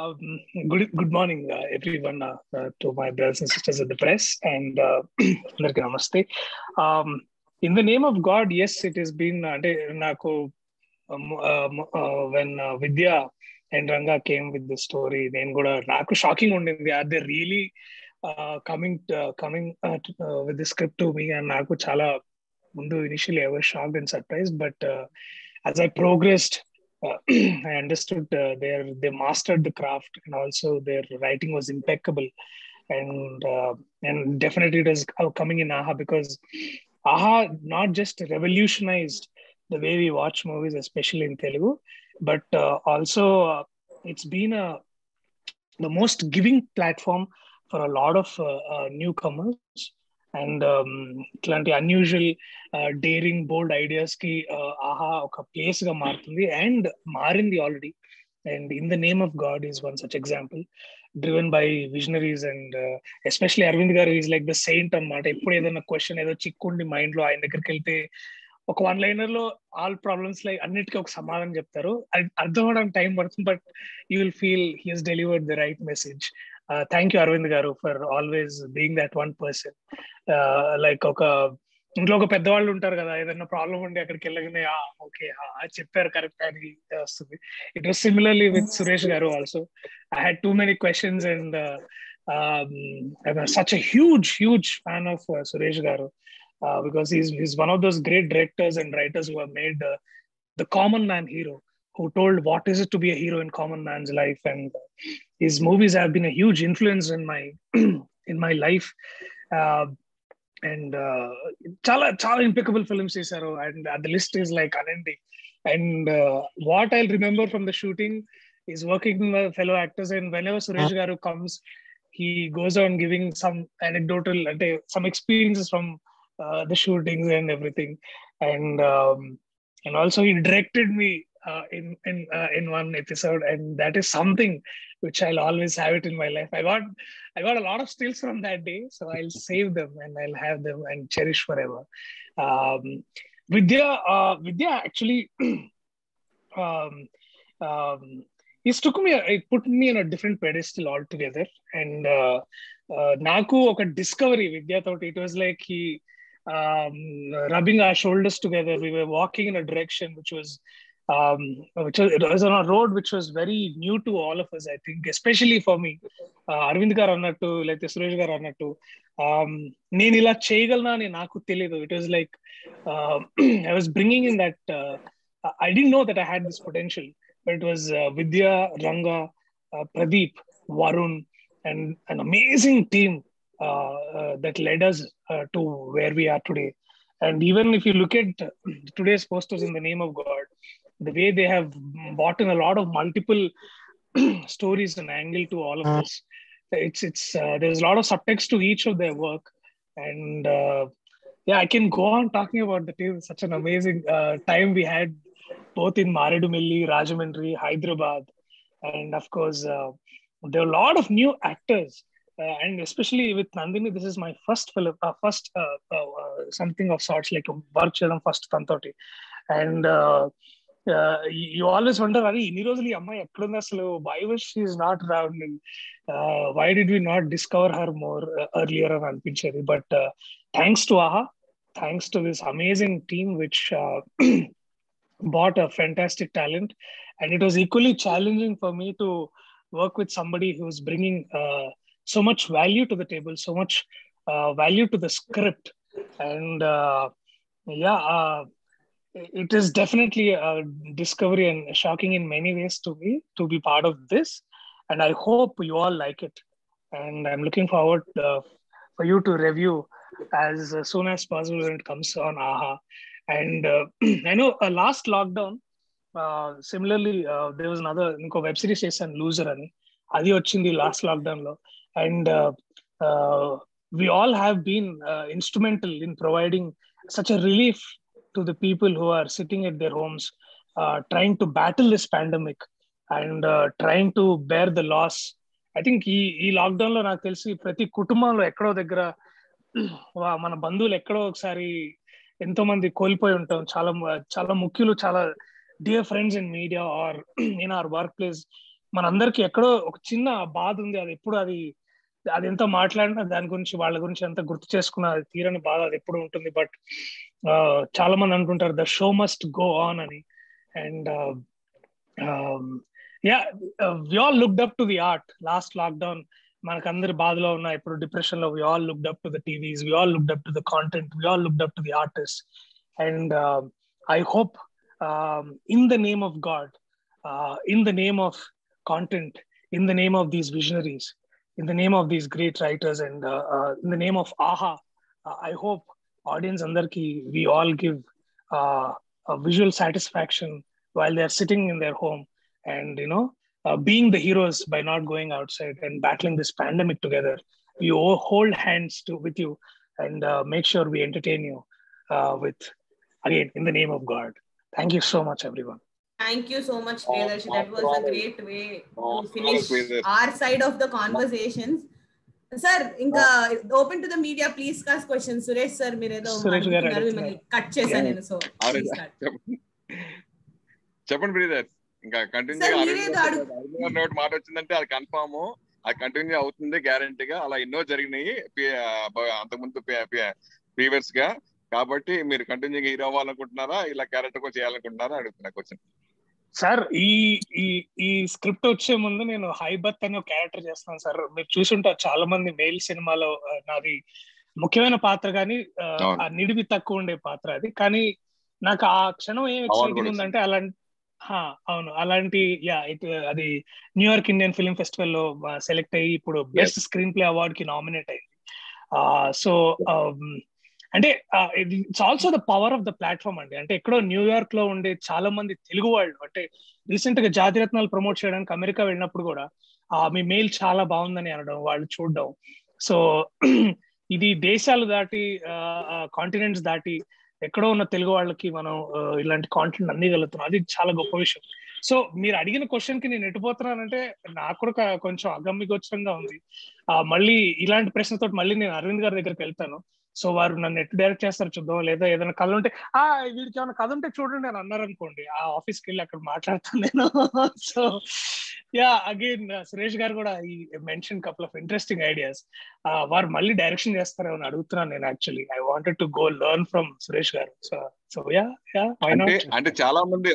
um, good, good morning, uh, everyone, uh, uh, to my brothers and sisters in the press, and uh, namaste. Um, in the name of God, yes, it has been uh, Nako um, um, uh, when uh, Vidya and Ranga came with the story. Then go shocking unde. Are they really coming to, coming to, with the script to me? And Nako chala initially I was shocked and surprised, but as I progressed understood uh, their they mastered the craft and also their writing was impeccable. And uh, and definitely it is coming in Aha because Aha not just revolutionized the way we watch movies, especially in Telugu, but uh, also uh, it's been a the most giving platform for a lot of uh, uh, newcomers and ఇట్లాంటి unusual daring bold ఐడియాస్కి ఆహా ఒక ప్లేస్గా మారుతుంది. And మారింది already and in the name of God is one such example. Driven by visionaries and especially Aravind garu is like the Saint అనమాట ఎప్పుడు ఏదైనా question ఏదో చిక్కుండి మైండ్లో ఆయన దగ్గరికి వెళ్తే ఒక వన్ లైనర్లో ఆల్ ప్రాబ్లమ్స్ లైక్ అన్నిటికీ ఒక సమాధానం చెప్తారు. అర్థం అవడానికి టైం పడుతుంది but you will feel he's delivered the right message thank you Aravind garu for always being that one person like ఒక ఇంట్లో ఒక పెద్దవాళ్ళు ఉంటారు కదా ఏదైనా ప్రాబ్లం ఉండి అక్కడికి వెళ్ళగానే ఓకే చెప్పారు కరెక్ట్ అని వస్తుంది. It was similarly with Suresh garu also I had too many questions and such huge huge fan of Suresh garu. Because is is one of those great directors and writers who made the common man hero who told what is it to be a hero in common man's life and his movies have been a huge influence in my in my life uh, and uh, chala chala impeccable films చేశారు and uh, the list is like unending and uh, what i'll remember from the shooting is working with fellow actors and whenever suresh garu comes he goes on giving some anecdotal ante some experiences from uh, the shootings and everything and um, and also he directed me uh, in in uh, in one episode, and that is something which I'll always have it in my life. I got I got a lot of stills from that day, so I'll save them and I'll have them and cherish forever. Um, Vidya, uh, Vidya actually, um, um, it took me, it put me on a different pedestal altogether, and uh, uh, Naku oka discovery Vidya thought it was like he um, rubbing our shoulders together. We were walking in a direction which was um, which was, it was on a road which was very new to all of us, I think, especially for me. Uh, Arvind గారు అన్నట్టు లేకపోతే సురేష్ గారు అన్నట్టు నేను ఇలా చేయగలనా అని నాకు తెలియదు it was like I was bringing in that I D know that I had this potential but it was విద్యా Ranga Pradeep Varun and an amazing team that led us uh, to where we are today. And even if you look at today's posters in the name of God, the way they have bought in a lot of multiple stories and angle to all of this, it's it's uh, there's a lot of subtext to each of their work, and uh, yeah, I can go on talking about the team. Such an amazing time we had, both in Maredumilli, Rajamundry, Hyderabad, and of course there are a lot of new actors. Uh, and especially with Nandini, this is my first film, uh, first uh, something of sorts like a virtual and first Tantoti. And you always wonder, Ari, ఇన్ని రోజులు ఈ అమ్మాయి ఎక్కడుంది అసలు why was she is not around and why did we not discover her more earlier అని అనిపించేది but thanks to ఆహా thanks to this amazing team which uh, bought a fantastic talent and it was equally challenging for me to work with somebody who's bringing uh, so much value to the table so much uh, value to the script and uh, yeah uh, it is definitely a discovery and shocking in many ways to me to be part of this and i hope you all like it and i'm looking forward uh, for you to review as soon as possible when it comes on aha and uh, i know uh, last lockdown uh, similarly uh, there was another ఇంకో web series చేశాను loser అని అది వచ్చింది last lockdown లో and we all have been uh, instrumental in providing such a relief to the people who are sitting at their homes uh, trying to battle this pandemic and uh, trying to bear the loss. I think ఈ ఈ లాక్డౌన్లో నాకు తెలిసి ప్రతి కుటుంబంలో ఎక్కడో దగ్గర వా- మన బంధువులు ఎక్కడో ఒకసారి ఎంతో మంది కోల్పోయి ఉంటాం. చాలా చాలా ముఖ్యులు చాలా dear friends in media or in our work place మనందరికి ఎక్కడో ఒక చిన్న బాధ ఉంది. అది ఎప్పుడు అది అది ఎంత మాట్లాడినా దాని గురించి వాళ్ళ గురించి ఎంత గుర్తు చేసుకున్న అది తీరని బాధ అది ఎప్పుడు ఉంటుంది. బట్ చాలా మంది అనుకుంటారు the show must go on అని and yeah we all looked up to the art last lockdown మనకు అందరి బాధలో ఉన్న ఇప్పుడు డిప్రెషన్ లో we all looked up to the TVs we all looked up to the content we all looked up to the artist and I hope in the name of God in the name of content in the name of these visionaries in the name of these great writers and uh, uh, in the name of AHA, uh, I hope audience under andarki we all give uh, a visual satisfaction while they're sitting in their home and you know uh, being the heroes by not going outside and battling this pandemic together. We all hold hands to with you and uh, make sure we entertain you uh, with again in the name of God. Thank you so much, everyone. Thank you so much, Priyadarshi. That was a great way Oh, to finish Priyadarshi. our side of the conversations. Sir, ఇంకా open to the media please cos question Suresh sir మీరు ఏదో cut చేశాను నేను so చెప్పండి. Breather. ఇంకా continue note మాట వచ్చిందంటే అది కన్ఫామ్ అది కంటిన్యూ అవుతుంది గ్యారంటీగా అలా ఎన్నో జరిగినాయి అంతకుముందు ప్రీవియస్గా. కాబట్టి మీరు కంటిన్యూగా హీరో అవ్వాలనుకుంటున్నారా ఇలా క్యారెక్టర్ కూడా చేయాలనుకుంటున్నారా అడుగుతున్నా క్వశ్చన్ సార్ ఈ ఈ ఈ స్క్రిప్ట్ వచ్చే ముందు నేను హైబత్ అనే ఒక క్యారెక్టర్ చేస్తున్నాను సార్. మీరు చూసుంటారు చాలా మంది మెయిల్ సినిమాలో నాది ముఖ్యమైన పాత్ర కానీ ఆ, నిడివి తక్కువ ఉండే పాత్ర అది. కానీ నాకు ఆ క్షణం ఏం ఎక్సైటింగ్ ఉందంటే అలాంటి హా, అవును. అలాంటి యా ఇట్ అది న్యూయార్క్ ఇండియన్ ఫిల్మ్ ఫెస్టివల్లో సెలెక్ట్ అయ్యి ఇప్పుడు బెస్ట్ స్క్రీన్ ప్లే అవార్డ్కి నామినేట్ అయింది. సో అంటే it's also the power of the platform అండి. అంటే ఎక్కడో న్యూయార్క్లో ఉండే చాలా మంది తెలుగు వాళ్ళు అంటే రీసెంట్గా జాతిరత్నాలు ప్రమోట్ చేయడానికి అమెరికా వెళ్ళినప్పుడు కూడా ఆ మీ మెయిల్ చాలా బాగుందని అనడం వాళ్ళు చూడడం. సో ఇది దేశాలు దాటి కాంటినెంట్స్ దాటి ఎక్కడో ఉన్న తెలుగు వాళ్ళకి మనం ఇలాంటి కాంటెంట్ అందగలుగుతున్నాం. అది చాలా గొప్ప విషయం. సో మీరు అడిగిన క్వశ్చన్కి నేను ఎటుపోతున్నానంటే నాకు కూడా కొంచెం అగమ్యగోచరంగా ఉంది. మళ్ళీ ఇలాంటి ప్రశ్నతో మళ్ళీ నేను అరవింద్ గారి దగ్గరికి వెళ్తాను. సో వారు నన్ను ఎట్టు డైరెక్ట్ చేస్తారు చూద్దాం లేదా ఏదైనా కథ ఉంటే ఆ వీడికి ఏమైనా కథ ఉంటే చూడండి అని అన్నారు అనుకోండి. ఆ ఆఫీస్కి వెళ్ళి అక్కడ మాట్లాడతాను నేను. So yeah again Suresh garu కూడా ఈ mention couple of interesting ideas వారు మళ్ళీ డైరెక్షన్ చేస్తారో అని అడుగుతున్నాను నేను actually I wanted to go learn from Suresh garu. So so yeah అంటే అంటే చాలా మంది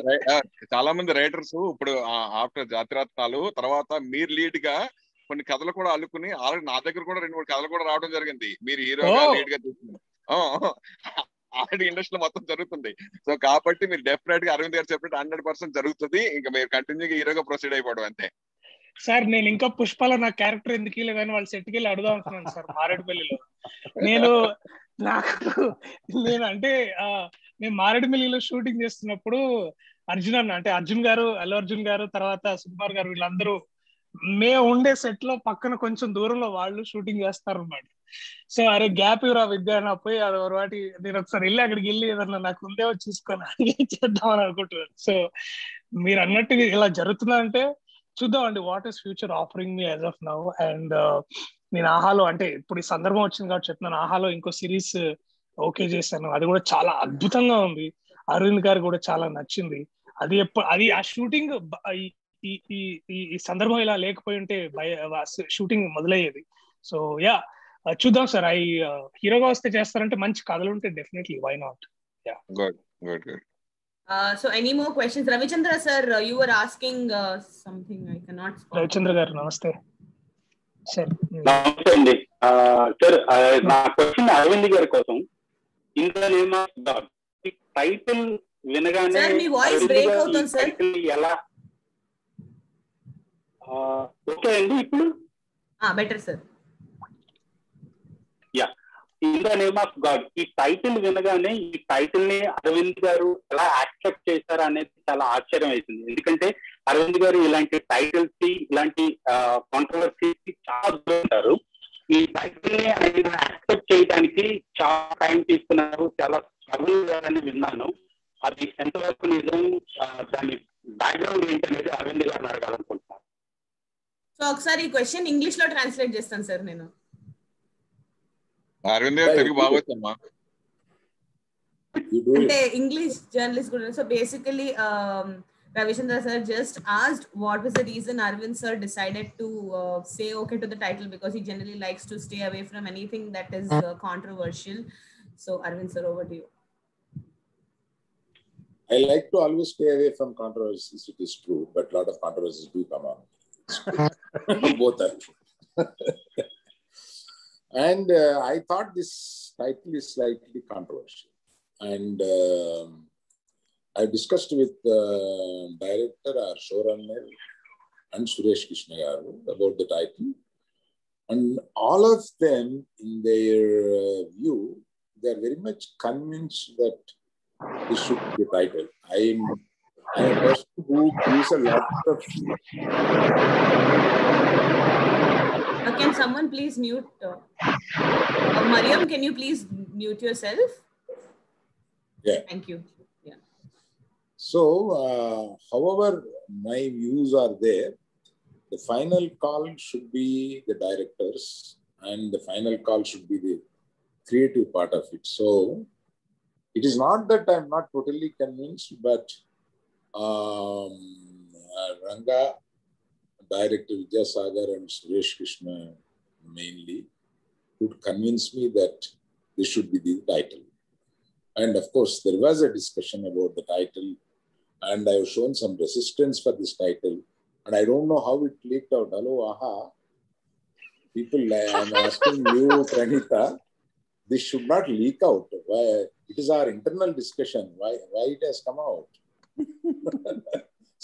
చాలా మంది రైటర్స్ ఇప్పుడు ఆఫ్టర్ జాతిరత్నాలు తర్వాత మీరు లీడ్గా కొన్ని కథలు కూడా అల్లుకుని ఆల్రెడీ నా దగ్గర కూడా రెండు మూడు కథలు కూడా రావడం జరిగింది. మీరు హీరోగా. లీడ్గా తీసుకున్నారు ఆల్రెడీ ఇండస్ట్రీలో మొత్తం జరుగుతుంది. సో కాబట్టి మీరు డెఫినెట్గా అరవింద్ గారు చెప్పినట్టు హండ్రెడ్ పర్సెంట్ జరుగుతుంది. ఇంకా మీరు కంటిన్యూగా హీరోగా ప్రొసీడ్ అయిపోవడం అంతే. సార్ నేను ఇంకా పుష్పలో నా క్యారెక్టర్ ఎందుకు లేదని వాళ్ళు సెట్కి వెళ్ళి అడుగుదాం అనుకున్నాను సార్ మారేడుపల్లిలో నేను నాకు నేను అంటే ఆ, నేను మారేడుపల్లిలో షూటింగ్ చేస్తున్నప్పుడు అర్జున్ అన్న అంటే అర్జున్ గారు అల్లు అర్జున్ గారు తర్వాత సుకుమార్ గారు వీళ్ళందరూ మేము ఉండే సెట్లో పక్కన కొంచెం దూరంలో వాళ్ళు షూటింగ్ చేస్తారు అనమాట సో అరే గ్యాప్ ఇవ్వరా విద్య నా పోయి అది ఒక వాటి నేను ఒకసారి వెళ్ళి అక్కడికి వెళ్ళి ఏదన్నా నాకు ఉందేవో చూసుకొని చేద్దామని అనుకుంటున్నాను. సో మీరు అన్నట్టు ఇలా జరుగుతుందంటే చూద్దామండి what is future offering me as of now and నేను ఆహాలో అంటే ఇప్పుడు ఈ సందర్భం వచ్చింది కాబట్టి చెప్తున్నాను ఆహాలో ఇంకో సిరీస్ ఓకే uh, చేశాను. అది కూడా చాలా అద్భుతంగా ఉంది. అరవింద్ గారు కూడా చాలా నచ్చింది. అది ఎప్పుడు అది ఆ షూటింగ్ ఈ ఈ ఈ సందర్భం ఇలా లేకపోయి ఉంటే షూటింగ్ మొదలయ్యేది. సో యా చూద్దాం సార్. ఐ హీరోగా వస్తే చేస్తారంటే మంచి కథలు ఉంటే definitely why not yeah good good questions? Ravichandra sir, uh, you were asking uh, something I cannot spot. Ravichandra garu నమస్తే. సార్ నమస్తే అండి. సార్ నా క్వశ్చన్ అరవింద్ గారి కోసం. In the name of God title వినగానే Sir, మీ గారు ఈ అవుతుంది. టైటిల్ ఎలా ఓకే అండి ఇప్పుడు? better sir. Yeah. In the name of God ఈ టైటిల్ వినగానే ఈ టైటిల్ని అరవింద్ గారు ఎలా యాక్సెప్ట్ చేశారు అనేది చాలా ఆశ్చర్యం అవుతుంది ఎందుకంటే అరవింద్ గారు ఇలాంటి టైటిల్స్కి ఇలాంటి కాంట్రవర్సీస్కి చాలా దూరం ఉంటారు. ఈ టైటిల్ని ఆయన యాక్సెప్ట్ చేయడానికి చాలా టైం తీసుకున్నారు. చాలా స్ట్రగుల్ అని విన్నాను. అది ఎంతవరకు నిజం? దాని బ్యాక్గ్రౌండ్ ఏంటనేది అరవింద్ గారిని అడగాలనుకుంటున్నాను. సో ఒకసారి ఈ క్వశ్చన్ ఇంగ్లీష్ లో ట్రాన్స్లేట్ చేస్తాను సార్ నేను అరవింద్ గారు తెలుగు బాగా వచ్చమ్మా అంటే ఇంగ్లీష్ జర్నలిస్ట్ కూడా so basically Ravichandra sir just asked what was the reason Arvind sir decided to uh, say okay to the title because he generally likes to stay away from anything that is uh, controversial. So Arvind sir, over to you. I like to always stay away from controversies. It is true, but a lot of controversies do come on. Both are. and uh, I thought this title is slightly controversial, and um I discussed with uh, director or showrunner and Suresh Krishna garu about the title, and all of them, in their uh, view, they are very much convinced that this should be the title. I am a person who gives a lot of Uh, can someone please mute? Uh, uh, Mariam, can you please mute yourself? Yeah. Thank you. So, uh, however, my views are there. The final call should be the directors, and the final call should be the creative part of it. So, it is not that I'm not totally convinced, but um, Ranga, director Vidyasagar, and Suresh Krishna mainly would convince me that this should be the title. And of course, there was a discussion about the title, and I have shown some resistance for this title. And I don't know how it leaked out. Hello, aha. People, I'm asking you, Pranita, this should not leak out. Why? It is our internal discussion. Why, why it has come out?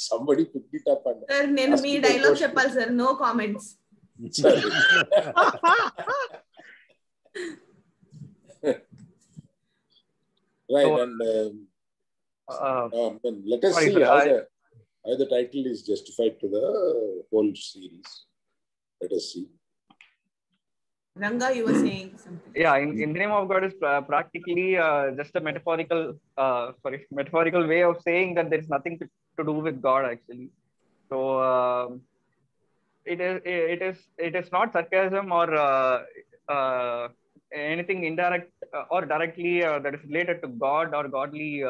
Somebody picked it up and Sir, నేను asked me me the dialogue question. చెప్పాలి sir no comments Sorry. right, So- and um, Uh, um, then let us sorry, see sir, how, I- the, how the title is justified to the whole series. Let us see. Ranga, you were saying something. Yeah, in, in the name of God is practically uh, just a metaphorical, uh, sorry, metaphorical way of saying that there is nothing to, to do with God actually. So um, it is it is it is not sarcasm or uh, uh, anything indirect uh, or directly that is related to God or godly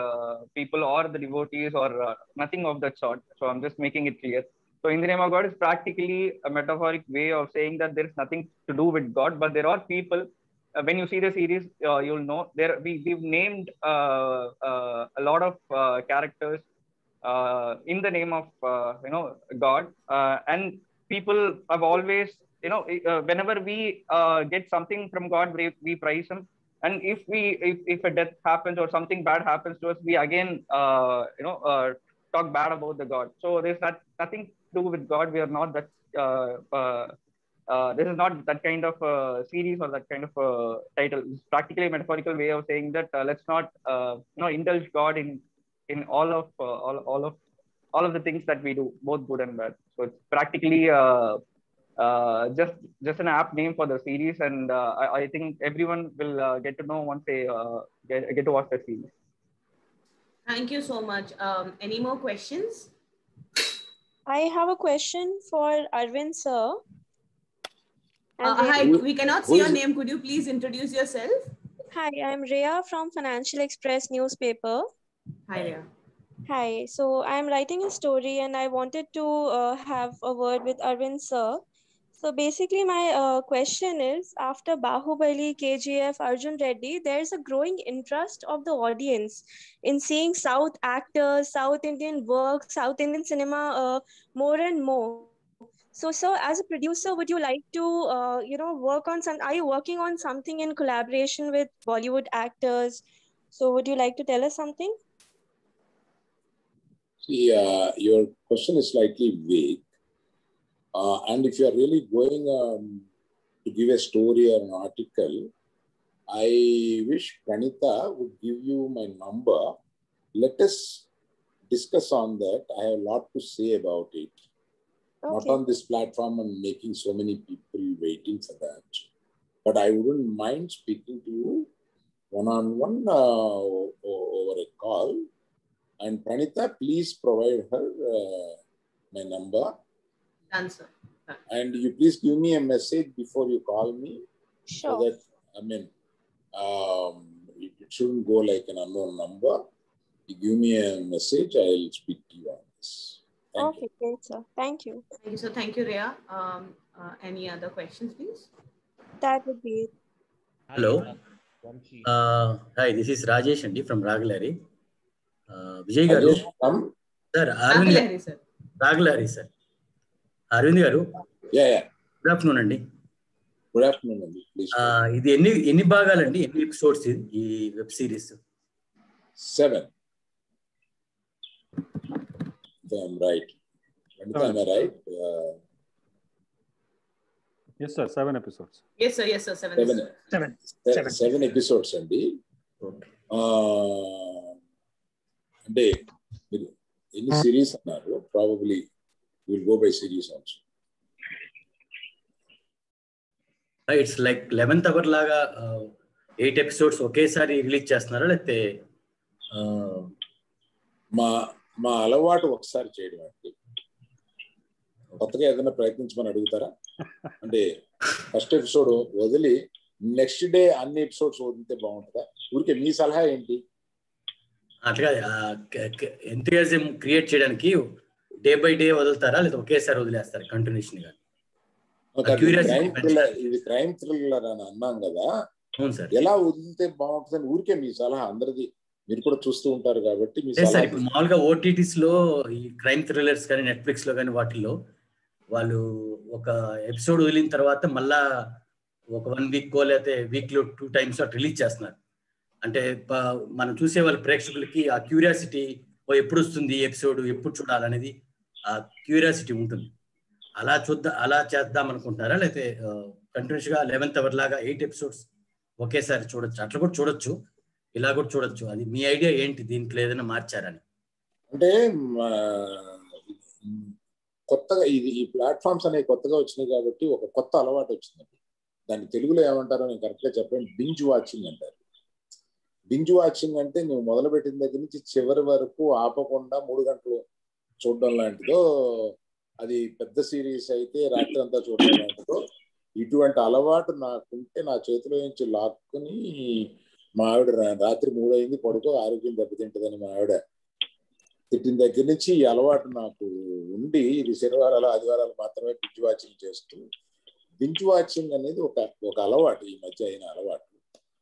people or the devotees or nothing of that sort. So I'm just making it clear so in the name of God is practically a metaphoric way of saying that there is nothing to do with God, but there are people. Uh, when you see the series, uh, you'll know there we we've named uh, uh, a lot of uh, characters uh, in the name of you know God, and people have always you know whenever we get something from God, we, we praise Him. And if we if, if a death happens or something bad happens to us, we again you know talk bad about the God. So there's not, nothing do with God. We are not that. Uh, uh, uh, this is not that kind of series or that kind of title. It's practically a metaphorical way of saying that let's not you know indulge God in in all of all, all of all of the things that we do, both good and bad. So it's practically uh, just just an app name for the series, and uh, I, I, think everyone will uh, get to know once they get, get to watch the series. Thank you so much. Um, any more questions? I have a question for Arvind sir. Uh, hi, we cannot see your name. Could you please introduce yourself? Hi, I'm Rhea from Financial Express newspaper. Hi, Rhea. Hi, so I'm writing a story and I wanted to uh, have a word with Arvind sir. So basically, my uh, question is after Bahubali, KGF, Arjun Reddy, there's a growing interest of the audience in seeing South actors, South Indian work, South Indian cinema uh, more and more. So, so as a producer, would you like to, uh, you know, work on some? Are you working on something in collaboration with Bollywood actors? So, would you like to tell us something? See, uh, your question is slightly vague. Uh, and if you are really going um, to give a story or an article, I wish Pranita would give you my number. Let us discuss on that. I have a lot to say about it. Not on this platform and making so many people waiting for that. But I wouldn't mind speaking to you one on one over a call. And Pranita, please provide her uh, my number. Done, sir. And you please give me a message before you call me. So that, I mean, um, it it shouldn't go like an unknown number. You give me a message, I'll speak to you on this. Thank okay, great, sir. Thank you. Thank you, sir. Thank you, Rhea. Um, uh, any other questions, please? That would be it. Hello. Uh, hi, this is Rajesh Andi from Raglari. Uh, Vijay garu. Sir, Raglari, sir. Raglari, sir. Aravind garu? Good afternoon అండి. Good afternoon అండి. ఇది ఎన్ని ఎన్ని భాగాలండి? ఎన్ని episodes ఈ web series seven right right yes sir seven episodes yes sir yes sir seven seven seven episodes అండి. Uh, అంటే మీరు ఎన్ని సిరీస్ అన్నారు? Probably will go by series also it's like eleventh hour లాగా ఎయిట్ ఎపిసోడ్స్ ఒకేసారి release చేస్తున్నారా? లేకపోతే ఆ, మా మా అలవాటు ఒకసారి చేయడం అండి. కొత్తగా ఏదైనా ప్రయత్నించమని అడుగుతారా? అంటే ఫస్ట్ ఎపిసోడ్ వదిలి నెక్స్ట్ డే అన్ని ఎపిసోడ్స్ వదిలితే బాగుంటుందా? ఊరికే మీ సలహా ఏంటి? అట్లా ఎంతూజిజం క్రియేట్ చేయడానికి డే బై డే వదులుతారా? లేదా ఒకేసారి వదిలేస్తారా కంటిన్యూషన్గా? ఇది క్రైమ్ థ్రిల్లర్ అని అన్నాం కదా. అవును సార్. ఎలా వదిలితే బాగుంటుందని ఊరికే మీ సలహా అందరిది. మీరు కూడా చూస్తూ ఉంటారు కాబట్టి సార్ ఇప్పుడు మామూలుగా ఓటీటీస్లో ఈ క్రైమ్ థ్రిల్లర్స్ కానీ నెట్ఫ్లిక్స్లో కానీ వాటిల్లో వాళ్ళు ఒక ఎపిసోడ్ వదిలిన తర్వాత మళ్ళా ఒక వన్ వీక్ లేకపోతే వీక్లో టూ టైమ్స్ అటు రిలీజ్ చేస్తున్నారు. అంటే మనం చూసే వాళ్ళ ప్రేక్షకులకి ఆ క్యూరియాసిటీ ఎప్పుడు వస్తుంది ఎపిసోడ్ ఎప్పుడు చూడాలనేది ఆ క్యూరియాసిటీ ఉంటుంది. అలా చూద్దాం అలా చేద్దాం అనుకుంటున్నారా? లేకపోతే కంటిన్యూస్గా లెవెన్త్ అవర్ లాగా ఎయిట్ ఎపిసోడ్స్ ఒకేసారి చూడొచ్చు. అట్లా కూడా చూడొచ్చు. ఇలా కూడా చూడొచ్చు. అది మీ ఐడియా ఏంటి? దీంట్లో ఏదైనా మార్చారని అంటే కొత్తగా ఇది ఈ ప్లాట్ఫామ్స్ అనేవి కొత్తగా వచ్చినాయి కాబట్టి ఒక కొత్త అలవాటు వచ్చిందండి దాన్ని తెలుగులో ఏమంటారో నేను కరెక్ట్గా చెప్పండి బింజ్ వాచింగ్ అంటారు. బింజ్ వాచింగ్ అంటే నువ్వు మొదలుపెట్టిన దగ్గర నుంచి చివరి వరకు ఆపకుండా మూడు గంటలు చూడడం లాంటిదో అది పెద్ద సిరీస్ అయితే రాత్రి అంతా చూడడం లాంటిదో ఇటువంటి అలవాటు నాకుంటే నా చేతిలో నుంచి లాక్కుని మా ఆవిడ రాత్రి మూడైంది పడుకో ఆరోగ్యం దెబ్బతింటదని మా ఆవిడ తిట్టిన దగ్గర నుంచి ఈ అలవాటు నాకు ఉండి ఇది శనివారాలు ఆదివారాలు మాత్రమే బింజ్ వాచింగ్ చేస్తూ బింజ్ వాచింగ్ అనేది ఒక ఒక అలవాటు ఈ మధ్య అయిన అలవాటు.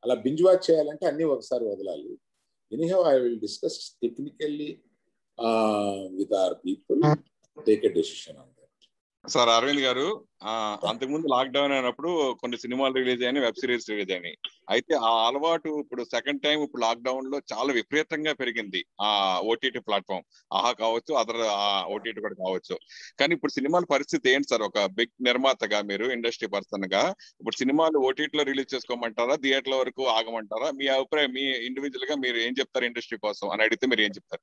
అలా బింజ్ వాచ్ చేయాలంటే అన్ని ఒకసారి వదలాలి. Anyhow I will discuss technically with our people take a decision on sir Aravind garu అంతకుముందు లాక్డౌన్ అయినప్పుడు కొన్ని సినిమాలు రిలీజ్ అయినాయి వెబ్ సిరీస్ రిలీజ్ అయినాయి. అయితే ఆ అలవాటు ఇప్పుడు సెకండ్ టైం ఇప్పుడు లాక్డౌన్లో చాలా విపరీతంగా పెరిగింది ఆ ఓటీటీ ప్లాట్ఫామ్ ఆహా కావచ్చు అదర్ ఓటీటీ కూడా కావచ్చు. కానీ ఇప్పుడు సినిమాల పరిస్థితి ఏంటి సార్? ఒక బిగ్ నిర్మాతగా మీరు ఇండస్ట్రీ పర్సన్గా ఇప్పుడు సినిమాలు ఓటీటీ లో రిలీజ్ చేసుకోమంటారా? థియేటర్ల వరకు ఆగమంటారా? మీ అభిప్రాయం మీ ఇండివిజువల్గా మీరు ఏం చెప్తారు ఇండస్ట్రీ కోసం? అని అడిగితే మీరు ఏం చెప్తారు?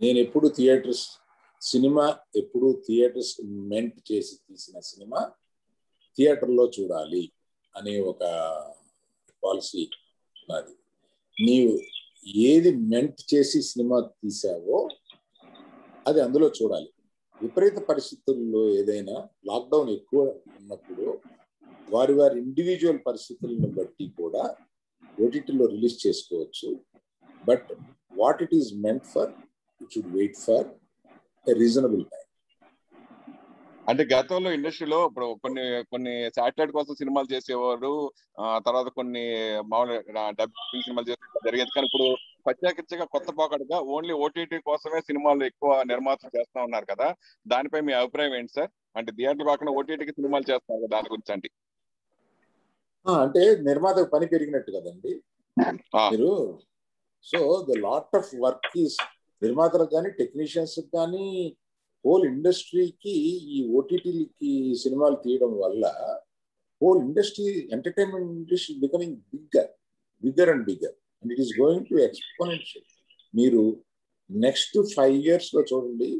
నేను ఎప్పుడు థియేటర్స్ సినిమా ఎప్పుడు థియేటర్స్ మెంట్ చేసి తీసిన సినిమా థియేటర్లో చూడాలి అనే ఒక పాలసీ నాది. నీవు ఏది మెంట్ చేసి సినిమా తీసావో అది అందులో చూడాలి. విపరీత పరిస్థితుల్లో ఏదైనా లాక్డౌన్ ఎక్కువ ఉన్నప్పుడు వారి వారి ఇండివిజువల్ పరిస్థితులను బట్టి కూడా ఓటీటీలో రిలీజ్ చేసుకోవచ్చు. But what it is meant for it should wait for a reasonable time. అంటే గతంలో ఇండస్ట్రీలో ఇప్పుడు కొన్ని కొన్ని శాటిలైట్ కోసం సినిమాలు చేసేవారు తర్వాత కొన్ని మామూలు డబ్బింగ్ సినిమాలు చేసే జరిగేది. కానీ ఇప్పుడు ప్రత్యేకించగా కొత్త పోకడగా ఓన్లీ ఓటీటీ కోసమే సినిమాలు ఎక్కువ నిర్మాతలు చేస్తా ఉన్నారు కదా. దానిపై మీ అభిప్రాయం ఏంటి సార్? అంటే థియేటర్ కాకుండా ఓటీటీకి సినిమాలు చేస్తారు కదా దాని గురించి అండి. అంటే నిర్మాతకు పని పెరిగినట్టు కదండి. మీరు so the lot of work is నిర్మాతలకు కానీ టెక్నీషియన్స్ కానీ హోల్ ఇండస్ట్రీకి ఈ ఓటీటీలకి సినిమాలు తీయడం వల్ల whole industry entertainment industry becoming bigger bigger and bigger and it is going to exponential మీరు నెక్స్ట్ ఫైవ్ ఇయర్స్లో చూడండి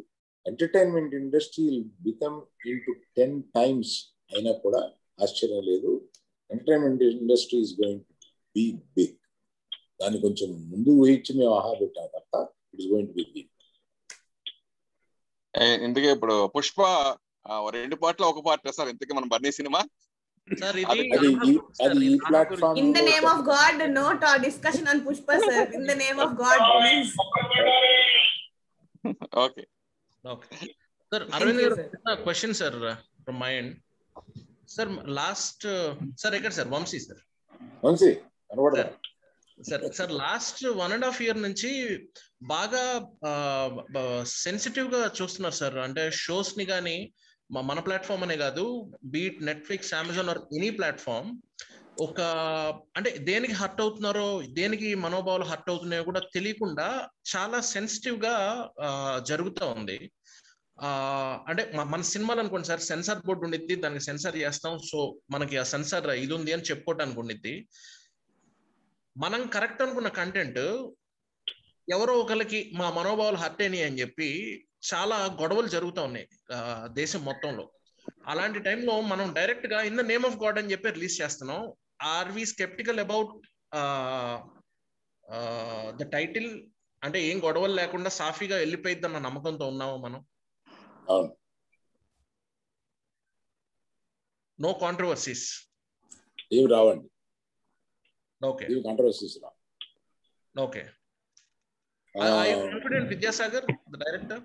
entertainment industry become into ten times అయినా కూడా ఆశ్చర్యం లేదు. Entertainment industry is going to be big దాన్ని కొంచెం ముందు ఊహించి మేము ఆహా పెట్టాం తప్ప It is going to be big ఏ, ఇంతకీ ఇప్పుడు పుష్ప ఆ, రెండు పాటలు ఒక పాట సార్ ఇంతకీ మన బన్నీ సినిమా సార్ అది ఈ- అది ఈ platform In the name of God, no ta- discussion on Pushpa, sir. In the name of God, please. Okay okay sir Arvind you, garu question sir from my end sir last sir ఎక్కడ sir Vamsi sir Vamsi కనబడదా sir sir last one and half year నుంచి బాగా సెన్సిటివ్గా చూస్తున్నారు sir. అంటే షోస్ని కానీ మన platform అనే కాదు be it Netflix Amazon or any platform ఒక అంటే దేనికి హర్ట్ అవుతున్నారో దేనికి మనోభావాలు హర్ట్ అవుతున్నాయో కూడా తెలియకుండా చాలా సెన్సిటివ్గా జరుగుతూ ఉంది. ఆ అంటే మన సినిమాలు అనుకోండి సార్ సెన్సార్ బోర్డు ఉండిద్ది దానికి సెన్సార్ చేస్తాం. సో మనకి ఆ సెన్సార్ ఇది ఉంది అని చెప్పుకోవటానికి ఉండిద్ది. మనం కరెక్ట్ అనుకున్న కంటెంట్ ఎవరో ఒకరికి మా మనోభావాలు హర్ట్ అయినాయి అని చెప్పి చాలా గొడవలు జరుగుతూ ఉన్నాయి దేశం మొత్తంలో. అలాంటి టైంలో మనం డైరెక్ట్గా in the name of God అని చెప్పి రిలీజ్ చేస్తున్నాం. Are we sceptical about the title అంటే ఏం గొడవలు లేకుండా సాఫీగా వెళ్ళిపోయిద్ది అన్న నమ్మకంతో ఉన్నాము మనం? నో కాంట్రవర్సీస్ ఏమి రావండి. ఓకే ఏమి కాంట్రవర్సీస్ రావు ఓకే ఆ, confident Vidyasagar the director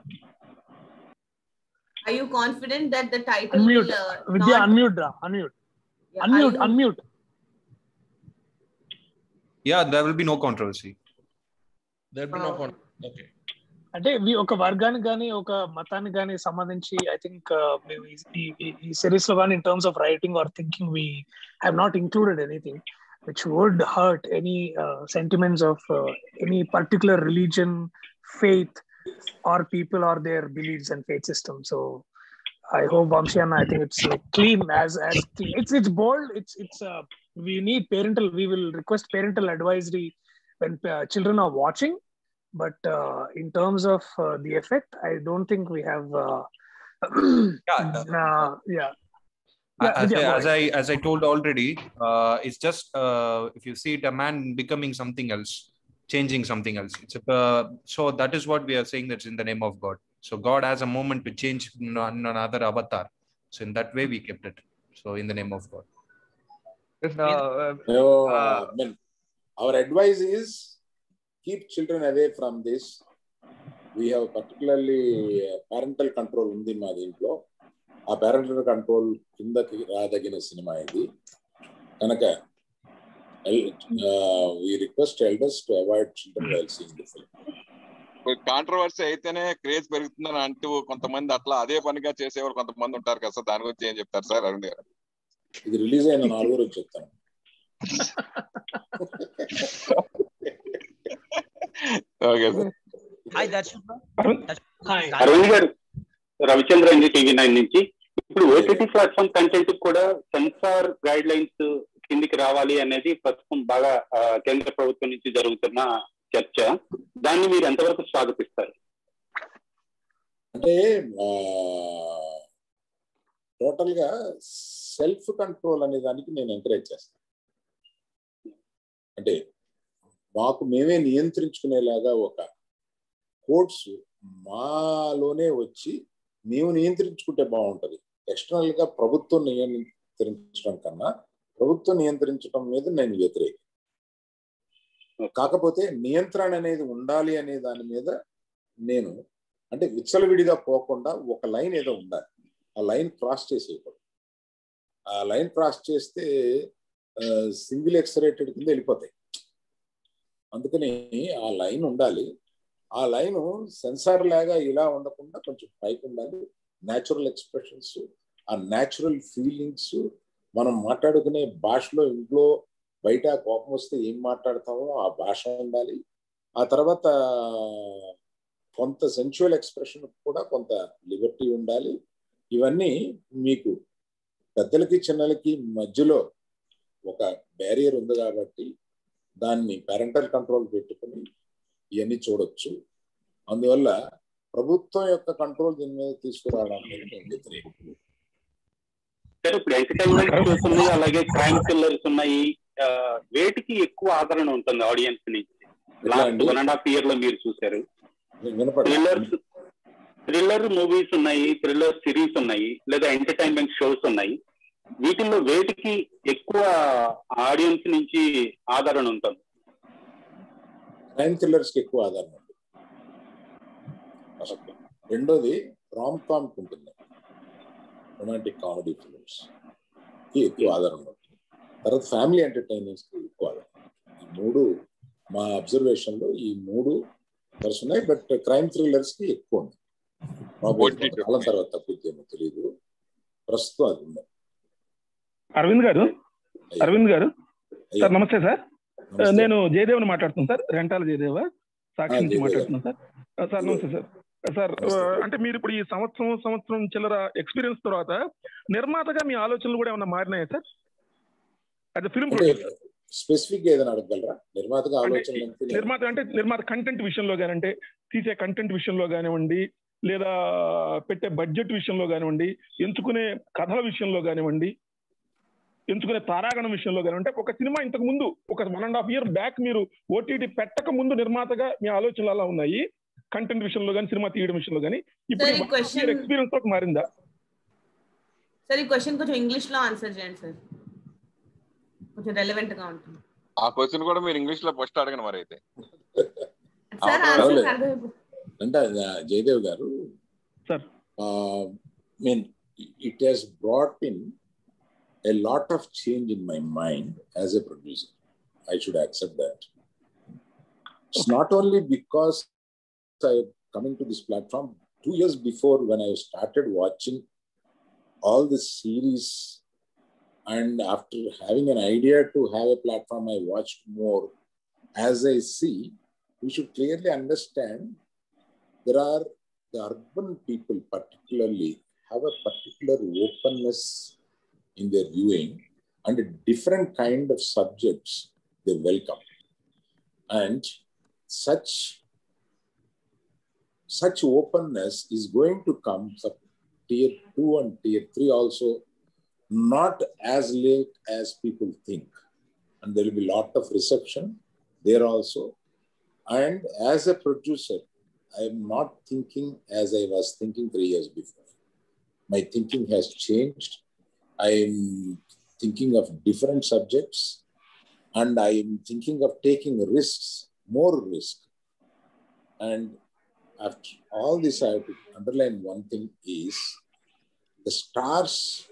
Are you confident that the title Unmute. will uh, Vidya, not... unmute. రా, Unmute. Yeah, Unmute. are you- Unmute. Yeah, there will be no controversy. There be no okay అంటే ఇవి ఒక వర్గానికి కానీ ఒక మతానికి కానీ సంబంధించి ఐ థింక్ మేము ఈ- ఈ- ఈ- ఈ సిరీస్ లో కానీ in terms of writing or thinking we have not included anything which would hurt any uh, sentiments of uh, any particular religion, faith, or people or their beliefs and faith system. So I hope Vamshyana, I think it's uh, clean as as clean. it's it's bold. It's it's uh, we need parental. We will request parental advisory when uh, children are watching. But uh, in terms of uh, the effect, I don't think we have. Uh, yeah. yeah. Yeah, as, Vidya, I, go as ahead. I as I told already, uh, it's just uh, if you see it, a man becoming something else, changing something else. It's a, uh, so that is what we are saying. That's in the name of God. So God has a moment to change in an- another avatar. So in that way, we kept it. So in the name of God. No, uh, I mean, our advice is keep children away from this. We have particularly uh, parental control ఉంది మా దీంట్లో ఆ parental control కిందకి రాదగిన cinema ఇది. కనుక to avoid children while seeing the film. Controversy అయితేనే craze పెరుగుతుందని అంటూ కొంతమంది అట్లా అదే పనిగా చేసేవారు కొంతమంది ఉంటారు కదా సార్. దాని గురించి ఏం చెప్తారు సార్ అరుణ్ గారు? ఇది రిలీజ్ అయిన నాలుగో రోజు చెప్తాను. Okay sir. Hi Darshan Aravind garu. Ravichandra NG TV nine నుంచి. ఇప్పుడు ఓటీటీ ప్లాట్ఫామ్ కంటెంట్ కూడా సెన్సార్ గైడ్ లైన్స్ కిందికి రావాలి అనేది ప్రస్తుతం బాగా కేంద్ర ప్రభుత్వం నుంచి జరుగుతున్న చర్చ. దాన్ని మీరు ఎంతవరకు స్వాగతిస్తారు? అంటే టోటల్గా సెల్ఫ్ కంట్రోల్ అనే దానికి నేను ఎంకరేజ్ చేస్తాను అంటే మాకు మేమే నియంత్రించుకునేలాగా ఒక కోడ్స్ మాలోనే వచ్చి మేము నియంత్రించుకుంటే బాగుంటుంది. ఎక్స్టర్నల్గా ప్రభుత్వం నియంత్రించడం కన్నా ప్రభుత్వం నియంత్రించడం మీద నేను వ్యతిరేకి. కాకపోతే నియంత్రణ అనేది ఉండాలి అనే దాని మీద నేను అంటే విచ్చలవిడిగా పోకుండా ఒక లైన్ ఏదో ఉండాలి. ఆ లైన్ క్రాస్ చేసేయకూడదు. ఆ లైన్ క్రాస్ చేస్తే సింగిల్ ఎక్సరేటెడ్ కింద వెళ్ళిపోతాయి. అందుకని ఆ లైన్ ఉండాలి. ఆ లైన్ సెన్సార్ లాగా ఇలా ఉండకుండా కొంచెం పైకి ఉండాలి. న్యాచురల్ ఎక్స్ప్రెషన్స్ ఆ న్యాచురల్ ఫీలింగ్స్ మనం మాట్లాడుకునే భాషలో ఇంట్లో బయట కోపం వస్తే ఏం మాట్లాడతామో ఆ భాష ఉండాలి. ఆ తర్వాత కొంత సెన్చువల్ ఎక్స్ప్రెషన్ కూడా కొంత లిబర్టీ ఉండాలి. ఇవన్నీ మీకు పెద్దలకి చిన్నలకి మధ్యలో ఒక బ్యారియర్ ఉంది కాబట్టి దాన్ని పేరెంటల్ కంట్రోల్ పెట్టుకుని ఇవన్నీ చూడొచ్చు. అందువల్ల ప్రభుత్వం యొక్క కంట్రోల్ దీని మీద తీసుకురావడానికి నేను వ్యతిరేకం సరే ఇప్పుడు ఎంటర్టైన్మెంట్ ఉన్నాయి అలాగే క్రైమ్ థ్రిల్లర్స్ ఉన్నాయి. వేటికి ఎక్కువ ఆదరణ ఉంటుంది ఆడియన్స్ నుంచి లాస్ట్ వన్ అండ్? హాఫ్ ఇయర్లో మీరు చూశారు. థ్రిల్లర్స్ థ్రిల్లర్ మూవీస్ ఉన్నాయి థ్రిల్లర్ సిరీస్ ఉన్నాయి లేదా ఎంటర్టైన్మెంట్ షోస్ ఉన్నాయి. వీటిల్లో వేటికి ఎక్కువ ఆడియన్స్ నుంచి ఆదరణ ఉంటుంది? క్రైమ్ థ్రిల్లర్స్కి ఎక్కువ ఆధారం ఉంది. ఫస్ట్ రెండోది రామ్ కామ్ ఉంటుంది రొమాంటిక్ కామెడీ ఫిల్మ్స్కి ఎక్కువ ఆధారం ఉంటుంది తర్వాత ఫ్యామిలీ ఎంటర్టైనర్స్కి ఎక్కువ ఆధారం ఈ మూడు మా అబ్జర్వేషన్లో ఈ మూడు ఉన్నాయి బట్ క్రైమ్ థ్రిల్లర్స్కి ఎక్కువ ఉంది. కాలం తర్వాత తగ్గుద్దేమో తెలియదు ప్రస్తుతం అది ఉంది. అరవింద్ గారు? అరవింద్ గారు? సార్ నమస్తే సార్. నేను జయదేవ్ని మాట్లాడుతున్నాను సార్. రెంటాల జయదేవ. సాక్షి నుంచి. మాట్లాడుతున్నాను సార్. సార్ నమస్తే సార్. సార్ అంటే మీరు ఇప్పుడు ఈ సంవత్సరం సంవత్సరం చిల్లర ఎక్స్పీరియన్స్ తర్వాత నిర్మాతగా మీ ఆలోచనలు కూడా ఏమైనా మారినాయా సార్? అది ఫిల్మ్ అంటే స్పెసిఫిక్ ఏదైనా అడగగలరా? నిర్మాతగా ఆలోచన నిర్మాత అంటే నిర్మాత కంటెంట్ విషయంలో కానివ్వండి తీసే కంటెంట్ విషయంలో కానివ్వండి లేదా పెట్టే బడ్జెట్ విషయంలో కానివ్వండి ఎంచుకునే కథల విషయంలో కానివ్వండి ఎంచుకునే తారాగణం విషయంలో కానివ్వండి అంటే ఒక సినిమా ఇంతకు ముందు ఒక one and half year back మీరు ఓటీటీ పెట్టక ముందు నిర్మాతగా మీ ఆలోచనలు అలా ఉన్నాయి. కంటెంట్ విషయంలో కానీ సినిమా తీయడం విషయంలో కానీ. ఇప్పుడు ఎక్స్పీరియన్స్తో మారిందా? సార్ ఈ క్వశ్చన్ కొంచెం ఇంగ్లీష్లో ఆన్సర్ చేయండి సార్ కొంచెం రెలవెంట్గా ఉంటుంది. ఆ క్వశ్చన్ కూడా మీరు ఇంగ్లీష్లో ఫస్ట్ అడగను మరి అయితే. అంటే Jaydev garu sir mean it he's brought in a lot of change in my mind as a producer. I should accept that. It's not only because I coming to this platform. Two years before, when I started watching all the series, and after having an idea to have a platform, I watched more. As I see, we should clearly understand there are the urban people, particularly, have a particular openness in their viewing and a different kind of subjects they welcome. And such such openness is going to come for tier two and tier three also, not as late as people think. And there will be a lot of reception there also. And as a producer, I am not thinking as I was thinking three years before. My thinking has changed. I am thinking of different subjects and I am thinking of taking risks, more risk. And after all this, I have to underline one thing is the stars,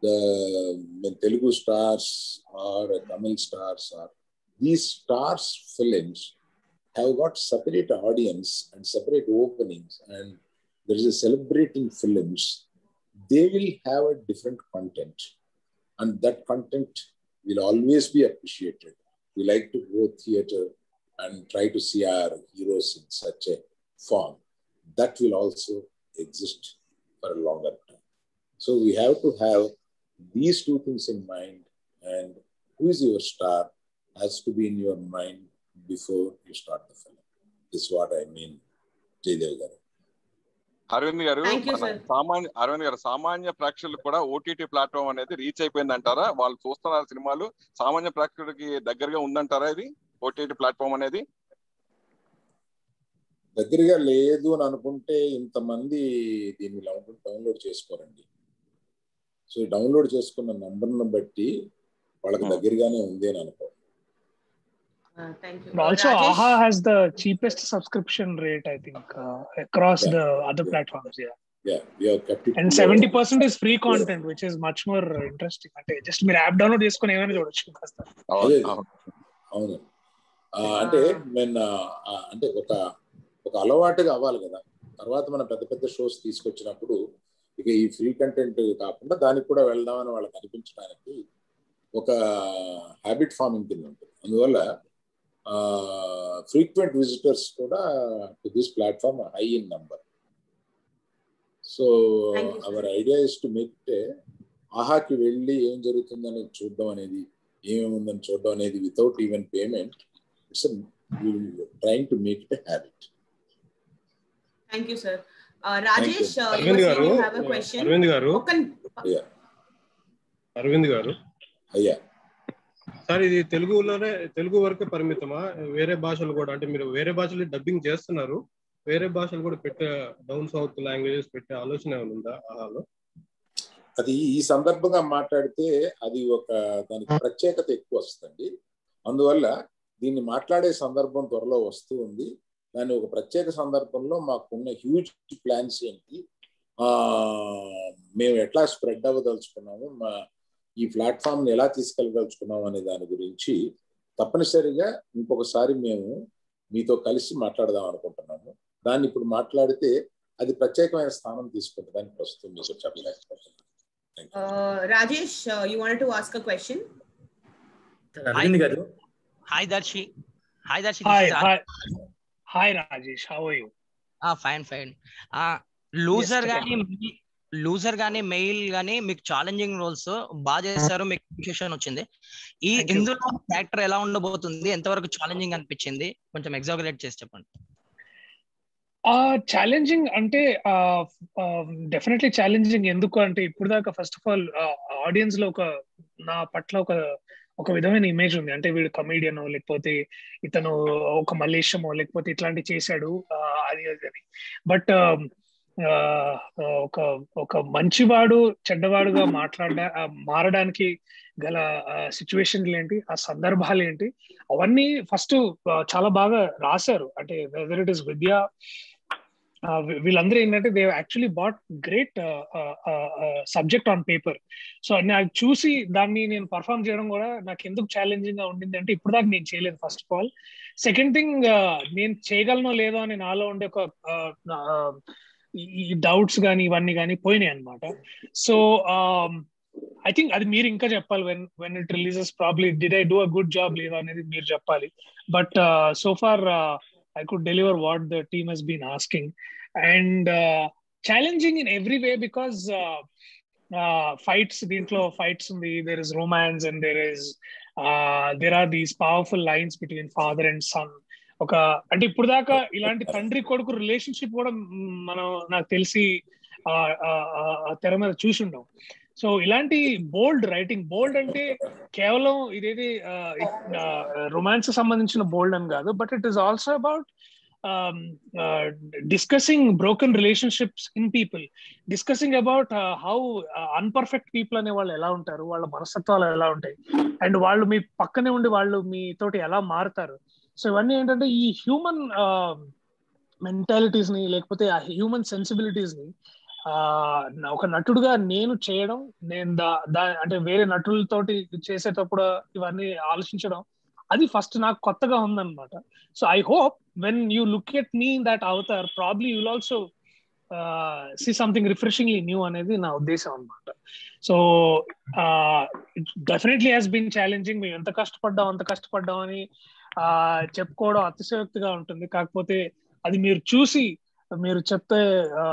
the Telugu stars or Tamil stars or these stars films have got separate audience and separate openings and there is a celebrating films they will have a different content. And that content will always be appreciated. We like to go theater and try to see our heroes in such a form. That will also exist for a longer time. So we have to have these two things in mind. And who is your star has to be in your mind before you start the film. This is what i mean Jaydev Aravind garu. సామాన్య అరవింద్ గారు సామాన్య ప్రేక్షకులకు కూడా OTT platform అనేది reach అయిపోయింది అంటారా వాళ్ళు చూస్తున్నారు సినిమాలు. సామాన్య ప్రేక్షకుడికి దగ్గరగా ఉందంటారా ఇది? ఓటీటీ ప్లాట్ఫామ్ అనేది? దగ్గరగా లేదు అని అనుకుంటే ఇంతమంది దీన్ని డౌన్లోడ్ చేసుకోరండి. సో డౌన్లోడ్ చేసుకున్న నంబర్ను బట్టి వాళ్ళకి దగ్గరగానే ఉంది అని అనుకో thank you But also, AHA has the cheapest subscription rate, I think, uh, across the other platforms. Yeah. yeah, we have kept it. And below. Seventy percent is free content which is much more interesting అంటే just మీరు app download చేసుకుని ఏమైనా చూడొచ్చు కాస్త. అవును అంటే men అంటే ఒక ఒక అలవాటుగా అవ్వాలి కదా. తర్వాత మనం పెద్ద పెద్ద షోస్ తీసుకొచ్చినప్పుడు ఇక ఈ ఫ్రీ కంటెంట్ కాకుండా దానికి కూడా వెళ్దామని వాళ్ళకి అనిపించడానికి ఒక హ్యాబిట్ ఫార్మింగ్ కింద ఉంటుంది. అందువల్ల ఫ్రీక్వెంట్ విజిటర్స్ కూడా to this platform high in number so our idea is to make ఆహాకి వెళ్ళి ఏం జరుగుతుందని చూడడం అనేది ఏమేముందని చూడడం అనేది without even payment it's trying to make it habit thank you sir Rajesh Aravind garu saying you. Have a question? Aravind garu. Arvind గారు. అయ్యా సార్ ఇది తెలుగులోనే తెలుగు వరకే పరిమితమా? వేరే భాషలు కూడా అంటే మీరు వేరే భాషలు డబ్బింగ్ చేస్తున్నారు. వేరే భాషలు కూడా పెట్టే డౌన్ సౌత్ లాంగ్వేజెస్ పెట్టే ఆలోచన ఏమైనా ఉందా ఆహాలో అది ఈ సందర్భంగా మాట్లాడితే అది ఒక దానికి ప్రత్యేకత ఎక్కువ వస్తుంది అందువల్ల దీన్ని మాట్లాడే సందర్భం త్వరలో వస్తూ ఉంది. దాని ఒక ప్రత్యేక సందర్భంలో మాకున్న హ్యూజ్ ప్లాన్స్ ఏంటి? ఆ మేము ఎట్లా స్ప్రెడ్ అవ్వదలుచుకున్నాము? మా ఈ ప్లాట్ఫామ్ని ఎలా తీసుకెళ్ళదలుచుకున్నాము అనే దాని గురించి తప్పనిసరిగా ఇంకొకసారి మేము మీతో కలిసి మాట్లాడదాం అనుకుంటున్నాము. దాన్ని ఇప్పుడు మాట్లాడితే అది ప్రత్యేకమైన స్థానం తీసుకుంటుంది దానికి ప్రస్తుతం మీకు చెప్పలేకపోతున్నాను Rajesh question? Aravind garu. Hi Darshi hi Darshi hi hi hi Rajesh how are you fine fine loser గానీ లూజర్ గానీ మెయిల్ గానీ మీకు ఛాలెంజింగ్ రోల్స్ బాగా చేశారు మీకు అప్రిషియేషన్ వచ్చింది. ఈ. ఇందులో క్యారెక్టర్ ఎలా ఉండబోతుంది? ఎంతవరకు ఛాలెంజింగ్ అనిపించింది? కొంచెం ఎగ్జాగరేట్ చేసి చెప్పండి. ఛాలెంజింగ్ అంటే డెఫినెట్లీ ఛాలెంజింగ్ ఎందుకు అంటే ఇప్పుడు దాకా ఫస్ట్ ఆఫ్ ఆల్ ఆడియన్స్లో ఒక నా పట్ల ఒక ఒక విధమైన ఇమేజ్ ఉంది. అంటే వీడు కమీడియన్ లేకపోతే ఇతను ఒక మలేషియమో లేకపోతే ఇట్లాంటి చేశాడు అది అది అని బట్ ఒక ఒక మంచివాడు చెడ్డవాడుగా మాట్లాడ మారడానికి గల సిచ్యువేషన్లు ఏంటి ఆ సందర్భాలు ఏంటి అవన్నీ ఫస్ట్ చాలా బాగా రాశారు. అంటే వెదర్ ఇట్ ఇస్ విద్య వీళ్ళందరూ ఏంటంటే they actually bought great subject on paper. So నాకు చూసి దాన్ని నేను పర్ఫామ్ చేయడం కూడా నాకు ఎందుకు ఛాలెంజింగ్గా ఉండింది అంటే ఇప్పుడు దాకా నేను చేయలేదు first of all. Second thing నేను చేయగలనో లేదో అని నాలో ఉండే ఒక ఈ డౌట్స్ కానీ ఇవన్నీ కానీ పోయినాయి అనమాట సో ఐ థింక్ అది మీరు ఇంకా చెప్పాలి when when it releases probably did I do a good job లేదా అనేది మీరు చెప్పాలి but so far I could deliver what the team has been asking and challenging in every way because fights దీంట్లో fights ఉంది there is romance and there is there are these powerful lines between father and son ఒక అంటే ఇప్పుడు దాకా ఇలాంటి తండ్రి కొడుకు relationship కూడా మనం నాకు తెలిసి తెర మీద చూసుండం సో ఇలాంటి బోల్డ్ రైటింగ్ బోల్డ్ అంటే కేవలం ఇదేది రొమాన్స్ సంబంధించిన బోల్డ్ అని కాదు but it is also about discussing broken relationships in people discussing about how imperfect people అనే వాళ్ళు ఎలా ఉంటారు వాళ్ళ మనస్తత్వాలు ఎలా ఉంటాయి అండ్ వాళ్ళు మీ పక్కనే ఉండి వాళ్ళు మీతోటి ఎలా మారుతారు. సో ఇవన్నీ ఏంటంటే ఈ హ్యూమన్ మెంటాలిటీస్ని లేకపోతే ఆ హ్యూమన్ సెన్సిబిలిటీస్ని ఒక నటుడుగా నేను చేయడం నేను దా దా- అంటే వేరే నటులతోటి చేసేటప్పుడు ఇవన్నీ ఆలోచించడం అది ఫస్ట్ నాకు కొత్తగా ఉందన్నమాట. So I hope when you look at me that avatar probably you'll also see something refreshingly new అనేది నా ఉద్దేశం అనమాట so definitely has been challenging మేము ఎంత కష్టపడ్డాం అంత కష్టపడ్డాం అని ఆ, చెప్పుకోవడం అతిశయోక్తిగా ఉంటుంది. కాకపోతే అది మీరు చూసి మీరు చెప్తే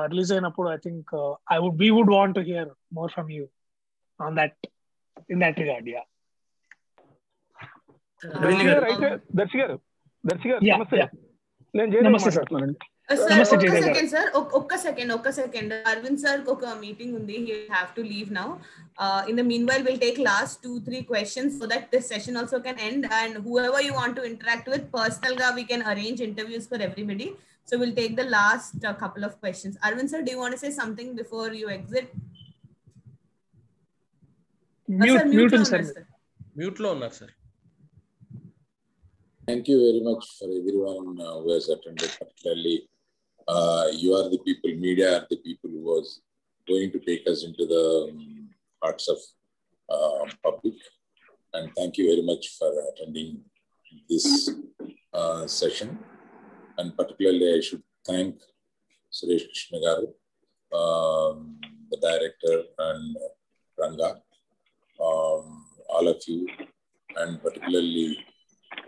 రిలీజ్ అయినప్పుడు I think I would we would want to hear more from you on that in that regard ya garu Darshi garu Darshi garu నమస్తే. నేను Jayaram Uh, sir, okay, second, sir. Okay, second, okay, second. Arvind sir, a meeting undi. He have to leave now. Uh, in the meanwhile, we'll take last two, three questions so that this session also can end. And whoever you want to interact with, personal ga, we can arrange interviews for everybody. So we'll take the last uh, couple of questions. Arvind sir, do you want to say something before you exit? Mute, uh, sir, mute, sir. Mute lo sir. Thank you very much for everyone who has attended, particularly uh, you are the people, media are the people who was going to take us into the um, hearts of uh, public. And thank you very much for attending this uh, session. And particularly, I should thank Suresh Krishna garu, um, the director, and Ranga, um, all of you, and particularly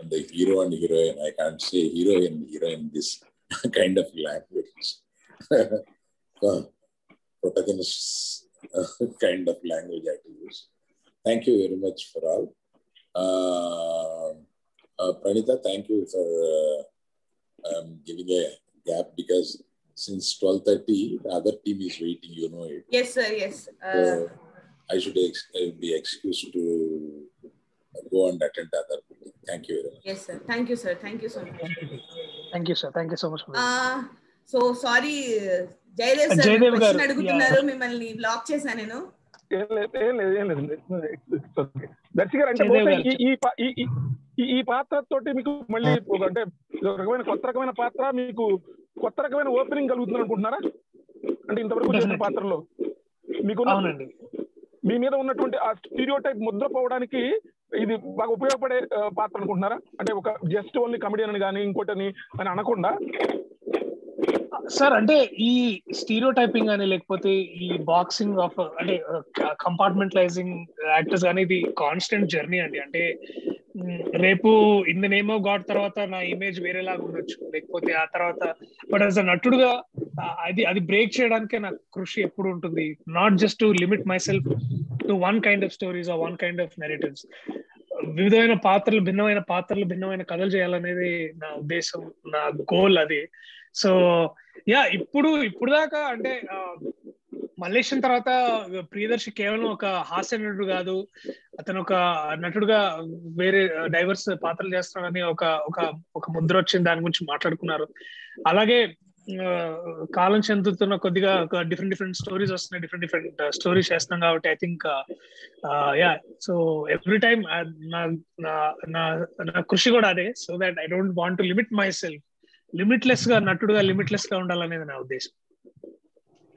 the hero and heroine. I can't say hero and heroine this kind of language. Protagonists uh, kind of language I have to use. Thank you very much for all. Uh, uh, Pranita, thank you for uh, um, giving a gap because since 12.30, the other team is waiting, you know it. Yes, sir. Yes. Uh, So I should ex- uh, be excused to go and attend the other meeting. Thank you very much. yes, sir. Thank you, sir. Thank you so much. Thank you sir thank you so much so sorry Jaydev sir Jaydev question garu, అడుగుతున్నారు. మిమ్మల్ని black చేశాను నేను. దర్శి గారు అంటే. ఈ- పాత్ర తోటి మీకు మళ్ళీ ఒక అంటే రకమైన కొత్త రకమైన పాత్ర మీకు కొత్త రకమైన ఓపెనింగ్ కలుగుతుంది అనుకుంటున్నారా అంటే ఇంతవరకు చేసిన. పాత్రలో మీకు అవునండి మీ మీద ఉన్నటువంటి ఆ స్టీరియో టైప్ ముద్ర పోవడానికి ఇది బాగా ఉపయోగపడే పాత్ర అనుకుంటున్నారా? అంటే ఒక జస్ట్ ఓన్లీ కమెడియన్ అని కానీ ఇంకోటని అని అనకుండా? సార్ అంటే ఈ స్టీరియో టైపింగ్ కానీ లేకపోతే ఈ బాక్సింగ్ ఆఫ్ అంటే కంపార్ట్మెంటలైజింగ్ యాక్టర్స్ కానీ ఇది కాన్స్టెంట్ జర్నీ అండి. అంటే రేపు in the name of God తర్వాత నా ఇమేజ్ వేరేలాగా ఉండొచ్చు. లేకపోతే ఆ తర్వాత బట్ అస్ అ నటుడుగా అది అది బ్రేక్ చేయడానికే నాకు కృషి ఎప్పుడు ఉంటుంది. Not just to limit myself to one kind of stories uh one kind of narratives వివిధమైన పాత్రలు భిన్నమైన పాత్రలు భిన్నమైన కథలు చేయాలనేది నా ఉద్దేశం నా గోల్ అది. సో యా ఇప్పుడు ఇప్పుడు దాకా అంటే ఆ, మల్లేశం తర్వాత ప్రియదర్శి కేవలం ఒక హాస్య నటుడు కాదు అతను ఒక నటుడుగా వేరే డైవర్స్ పాత్రలు చేస్తున్నాడని ఒక ఒక ఒక ముద్ర వచ్చింది దాని గురించి మాట్లాడుకున్నారు. అలాగే కాలం చెందుతున్న కొద్దిగా డిఫరెంట్ డిఫరెంట్ స్టోరీస్ వస్తున్నాయి డిఫరెంట్ డిఫరెంట్ స్టోరీస్ చేస్తున్నాం కాబట్టి I think ya so every time నా నా- నా నా కృషి కూడా అదే so that I don't want to limit myself లిమిట్లెస్గా నటుడుగా లిమిట్లెస్గా ఉండాలనేది నా ఉద్దేశం.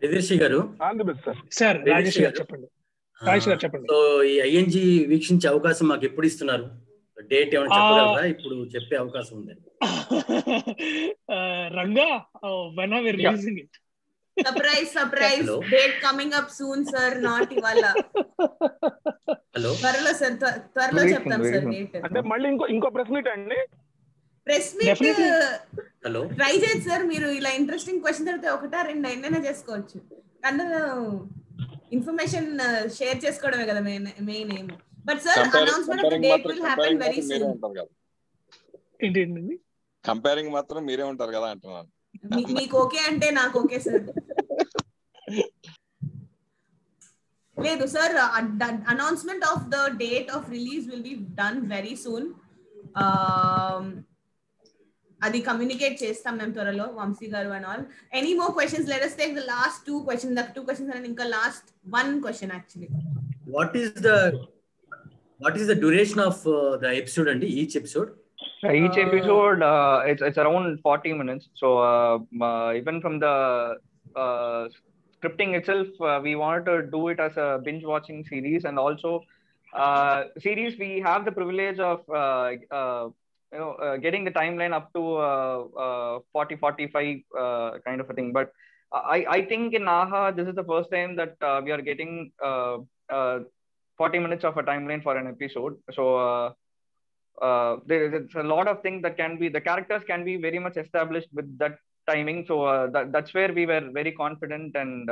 ఎదిర్షి గారు? All the best sir. Sir Rajeshri Rajesh garu. చెప్పండి. రాజేష్ గారు చెప్పండి. సో ఈ ఐఎన్జి వీక్షించే అవకాశం మాకు ఎప్పుడు ఇస్తున్నారు? డేట్ ఏమైనా చెప్పగలరా? ఇప్పుడు చెప్పే అవకాశం ఉంది? Ranga? When are releasing it surprise surprise. Date coming up soon sir not ఇవాళ. హలో త్వరలో సార్ త్వ- త్వరలో చెప్తాం సార్ అంటే మళ్ళీ ఇంకో ఇంకో ప్రెస్ మీట్ అండి ప్రెస్ మీట్. హలో ట్రై చేయొచ్చు సార్ మీరు ఇలా ఇంట్రెస్టింగ్ క్వశ్చన్ అడిగితే ఒకటా రెండు అయినా చేసుకోవచ్చు. అందరూ ఇన్ఫర్మేషన్ షేర్ చేసుకోవడమే కదా మెయిన్ మెయిన్ ఏం but sir announcement of the date will happen very soon ఏంటి కంపేరింగ్ మాత్రం మీరే ఉంటారు కదా అంటున్నాను. మీకు ఓకే అంటే నాకు ఓకే సార్. లేదు sir announcement of the date of release will be done very soon అది కమ్యూనికేట్ చేస్తాం మేము త్వరలో Vamsi garu and all any more questions let us take the last two question the two questions and ఇంకా last one question actually what is the what is the duration of the episode అండి each episode each episode uh, it's it's around 40 minutes so uh, uh, even from the uh, scripting itself uh, we wanted to do it as a binge watching series and also uh, series we have the privilege of uh, uh, you know uh, getting the timeline up to uh, uh, 40 45 uh, kind of a thing. But i i think in aha this is the first time that uh, we are getting uh, uh, 40 minutes of a timeline for an episode. So there is a lot of things that can be the characters can be very much established with that timing. So that, that's where we were very confident and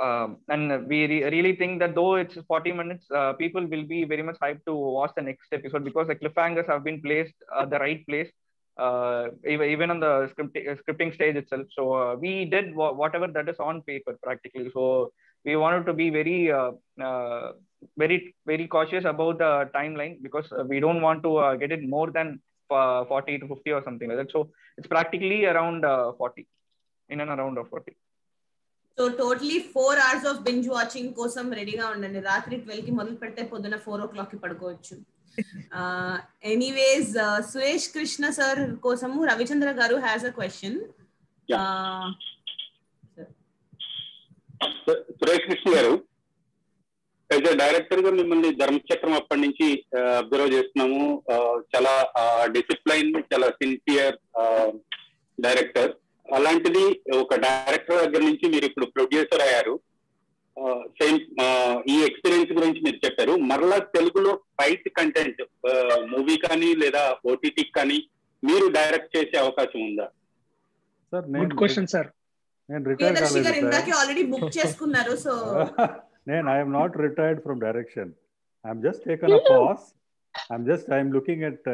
um, and we re- really think that though it's 40 minutes uh, people will be very much hyped to watch the next episode because the cliffhangers have been placed at the right place uh, even, on the script, scripting stage itself. So uh, we did wha- whatever that is on paper practically. So we wanted to be very uh, uh, very very cautious about the timeline because we don't want to uh, get it more than uh, 40 to 50 or something like that. So it's practically around uh, 40 in and around of 40 so totally four hours of binge watching కోసం రెడీగా ఉండండి. రాత్రి ట్వెల్వ్కి మొదలు పెడితే పొద్దున four ఓ క్లాక్కి పడుకోవచ్చు. ఎనీవేస్ సురేష్ కృష్ణ సార్ కోసము Ravichandra garu has a question Uh, Suresh Krishna garu as a డైరెక్టర్గా మిమ్మల్ని ధర్మచక్రం అప్పటి నుంచి అబ్జర్వ్ చేస్తున్నాము. ఆ, చాలా డిసిప్లైన్ చాలా సిన్సియర్ డైరెక్టర్ అలాంటిది ఒక డైరెక్టర్ దగ్గర నుంచి మీరు ఇప్పుడు ప్రొడ్యూసర్ అయ్యారు. సేమ్ ఈ ఎక్స్పీరియన్స్ గురించి మీరు చెప్పారు. మరలా తెలుగులో ఫైట్ కంటెంట్ మూవీ కానీ లేదా ఓటీటీ కానీ మీరు డైరెక్ట్ చేసే అవకాశం ఉందా? Sir good question sir. నేను రిటైర్ కాలేదు ఆల్రెడీ బుక్ చేసుకున్నారు సో నేను I'm not retired from direction I'm just taken a pass I'm just I'm looking at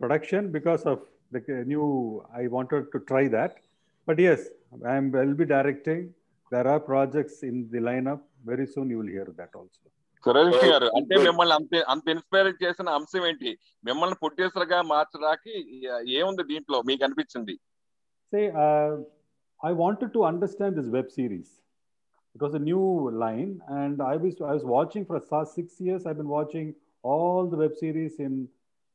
production because of the new I wanted to try that but yes I'm will be directing there are projects in the line up very soon you will here that also Suresh garu అంటే మిమ్మల్ని అంత అంత inspire చేసిన అంశం ఏంటి మిమ్మల్ని producer గా మార్చడానికి ఏముంది దీంట్లో మీకు అనిపించింది say uh, I wanted to understand this web series. It was a new line, and I was I was watching for the last six years. I've been watching all the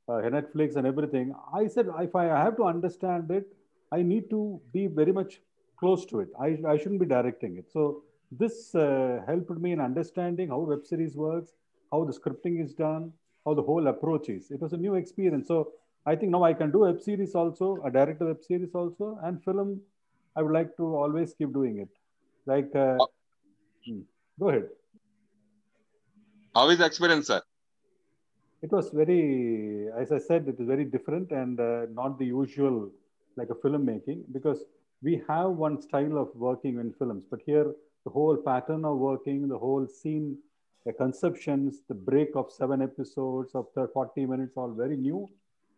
uh, Netflix and everything. I said, if I have to understand it, I need to be very much close to it. I, I shouldn't be directing it. So this uh, helped me in understanding how web series works, how the scripting is done, how the whole approach is. It was a new experience. So I think now I can do web series also, a director web series also, and film. I would like to always keep doing it. Like, uh, uh hmm, go ahead. How is the experience, sir? It was very, as I said, it is very different and uh, not the usual like a filmmaking because we have one style of working in films, but here the whole pattern of working, the whole scene, the conceptions, the break of seven episodes of 30, 40 minutes, all very new.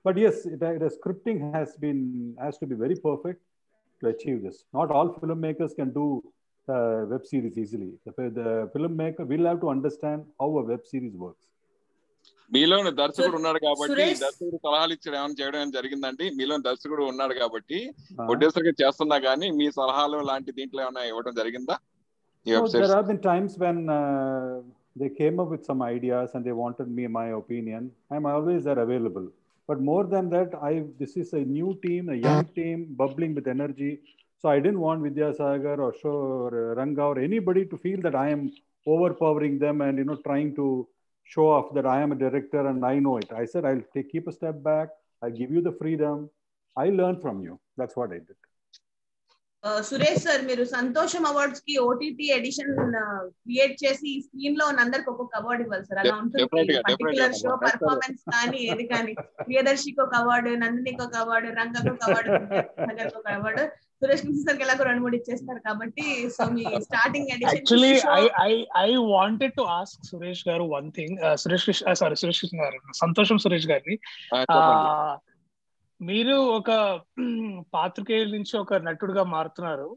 But yes, the scripting has been has to be very perfect to achieve this. Not all filmmakers can do uh, web series easily. The, the filmmaker will have to understand how a web series works. మీలో దర్శకుడు ఉన్నాడు కాబట్టి దర్శకుడు సలహాలు ఇచ్చడం ఏమైనా చేయడం ఏమైనా జరిగిందండి మీలో దర్శకుడు ఉన్నాడు కాబట్టి Ah. ప్రొడ్యూసర్గా చేస్తున్నా గానీ మీ సలహాలు లాంటి దీంట్లో ఏమైనా ఇవ్వడం జరిగిందా there have been times when uh, they came up with some ideas and they wanted me my opinion. I'm always there available. But more than that, I this is a new team, a young team, bubbling with energy. So I didn't want Vidya Sagar or Sho or uh, Ranga or anybody to feel that I am overpowering them and you know trying to show off that I am a director and I know it. I said, I'll take, keep a step back. I'll give you the freedom. I learn from you. That's what I did. Uh, Suresh sir మీరు సంతోషం అవార్డ్స్కి OTT edition create చేసి స్క్రీన్లో ఉన్నందరికి ఒక్కొక్క award ఇవ్వాలి sir అలా ఉంటుంది particular show performance కానీ ఏది కానీ ప్రియదర్శికి ఒక అవార్డు నందినికి ఒక అవార్డు రంగకు ఒక అవార్డు అవార్డు సురేష్ కృష్ణ సార్కి ఎలాగో రెండు మూడు ఇచ్చేస్తారు కాబట్టి so me starting actually I I I wanted to ask Suresh garu one thing Suresh Krishna sorry Suresh Krishna garu సంతోషం సురేష్ గారిని. మీరు ఒక పాత్రికేయుల నుంచి ఒక నటుడుగా మారుతున్నారు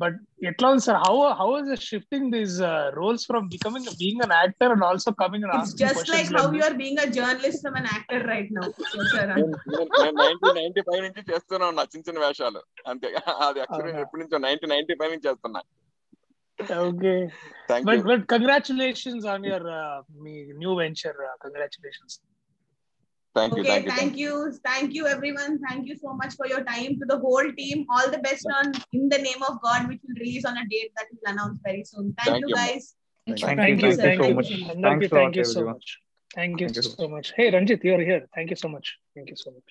బట్ ఎట్లా ఉంది sir? How how is shifting these roles from becoming being an actor and also coming and it's just like how you are being a journalist from an actor right now sir nineteen ninety five నుంచి చేస్తూనే ఉన్నా చిన్న చిన్న వేషాలు. అంతే. అది actually? ఎప్పటి నుంచో నైన్టీన్ నైన్టీ ఫైవ్ నుంచి చేస్తున్నా. Okay. Thank but congratulations on your me new venture congratulations Thank okay, you. Thank, thank you, you. Thank you, everyone. Thank you so much for your time to the whole team. All the best on In the Name of God, which will release on a date that will announce very soon. Thank, thank you, guys. Thank, thank you. you. Thank you so much. Thank you. Thank you so much. Thank you so much. Hey, Ranjit, you're here. Thank you so much. Thank you so much.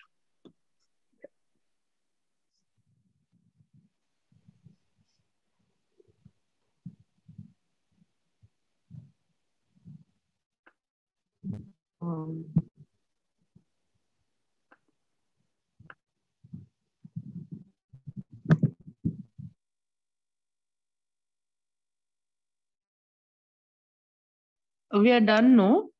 Um, We are done, no?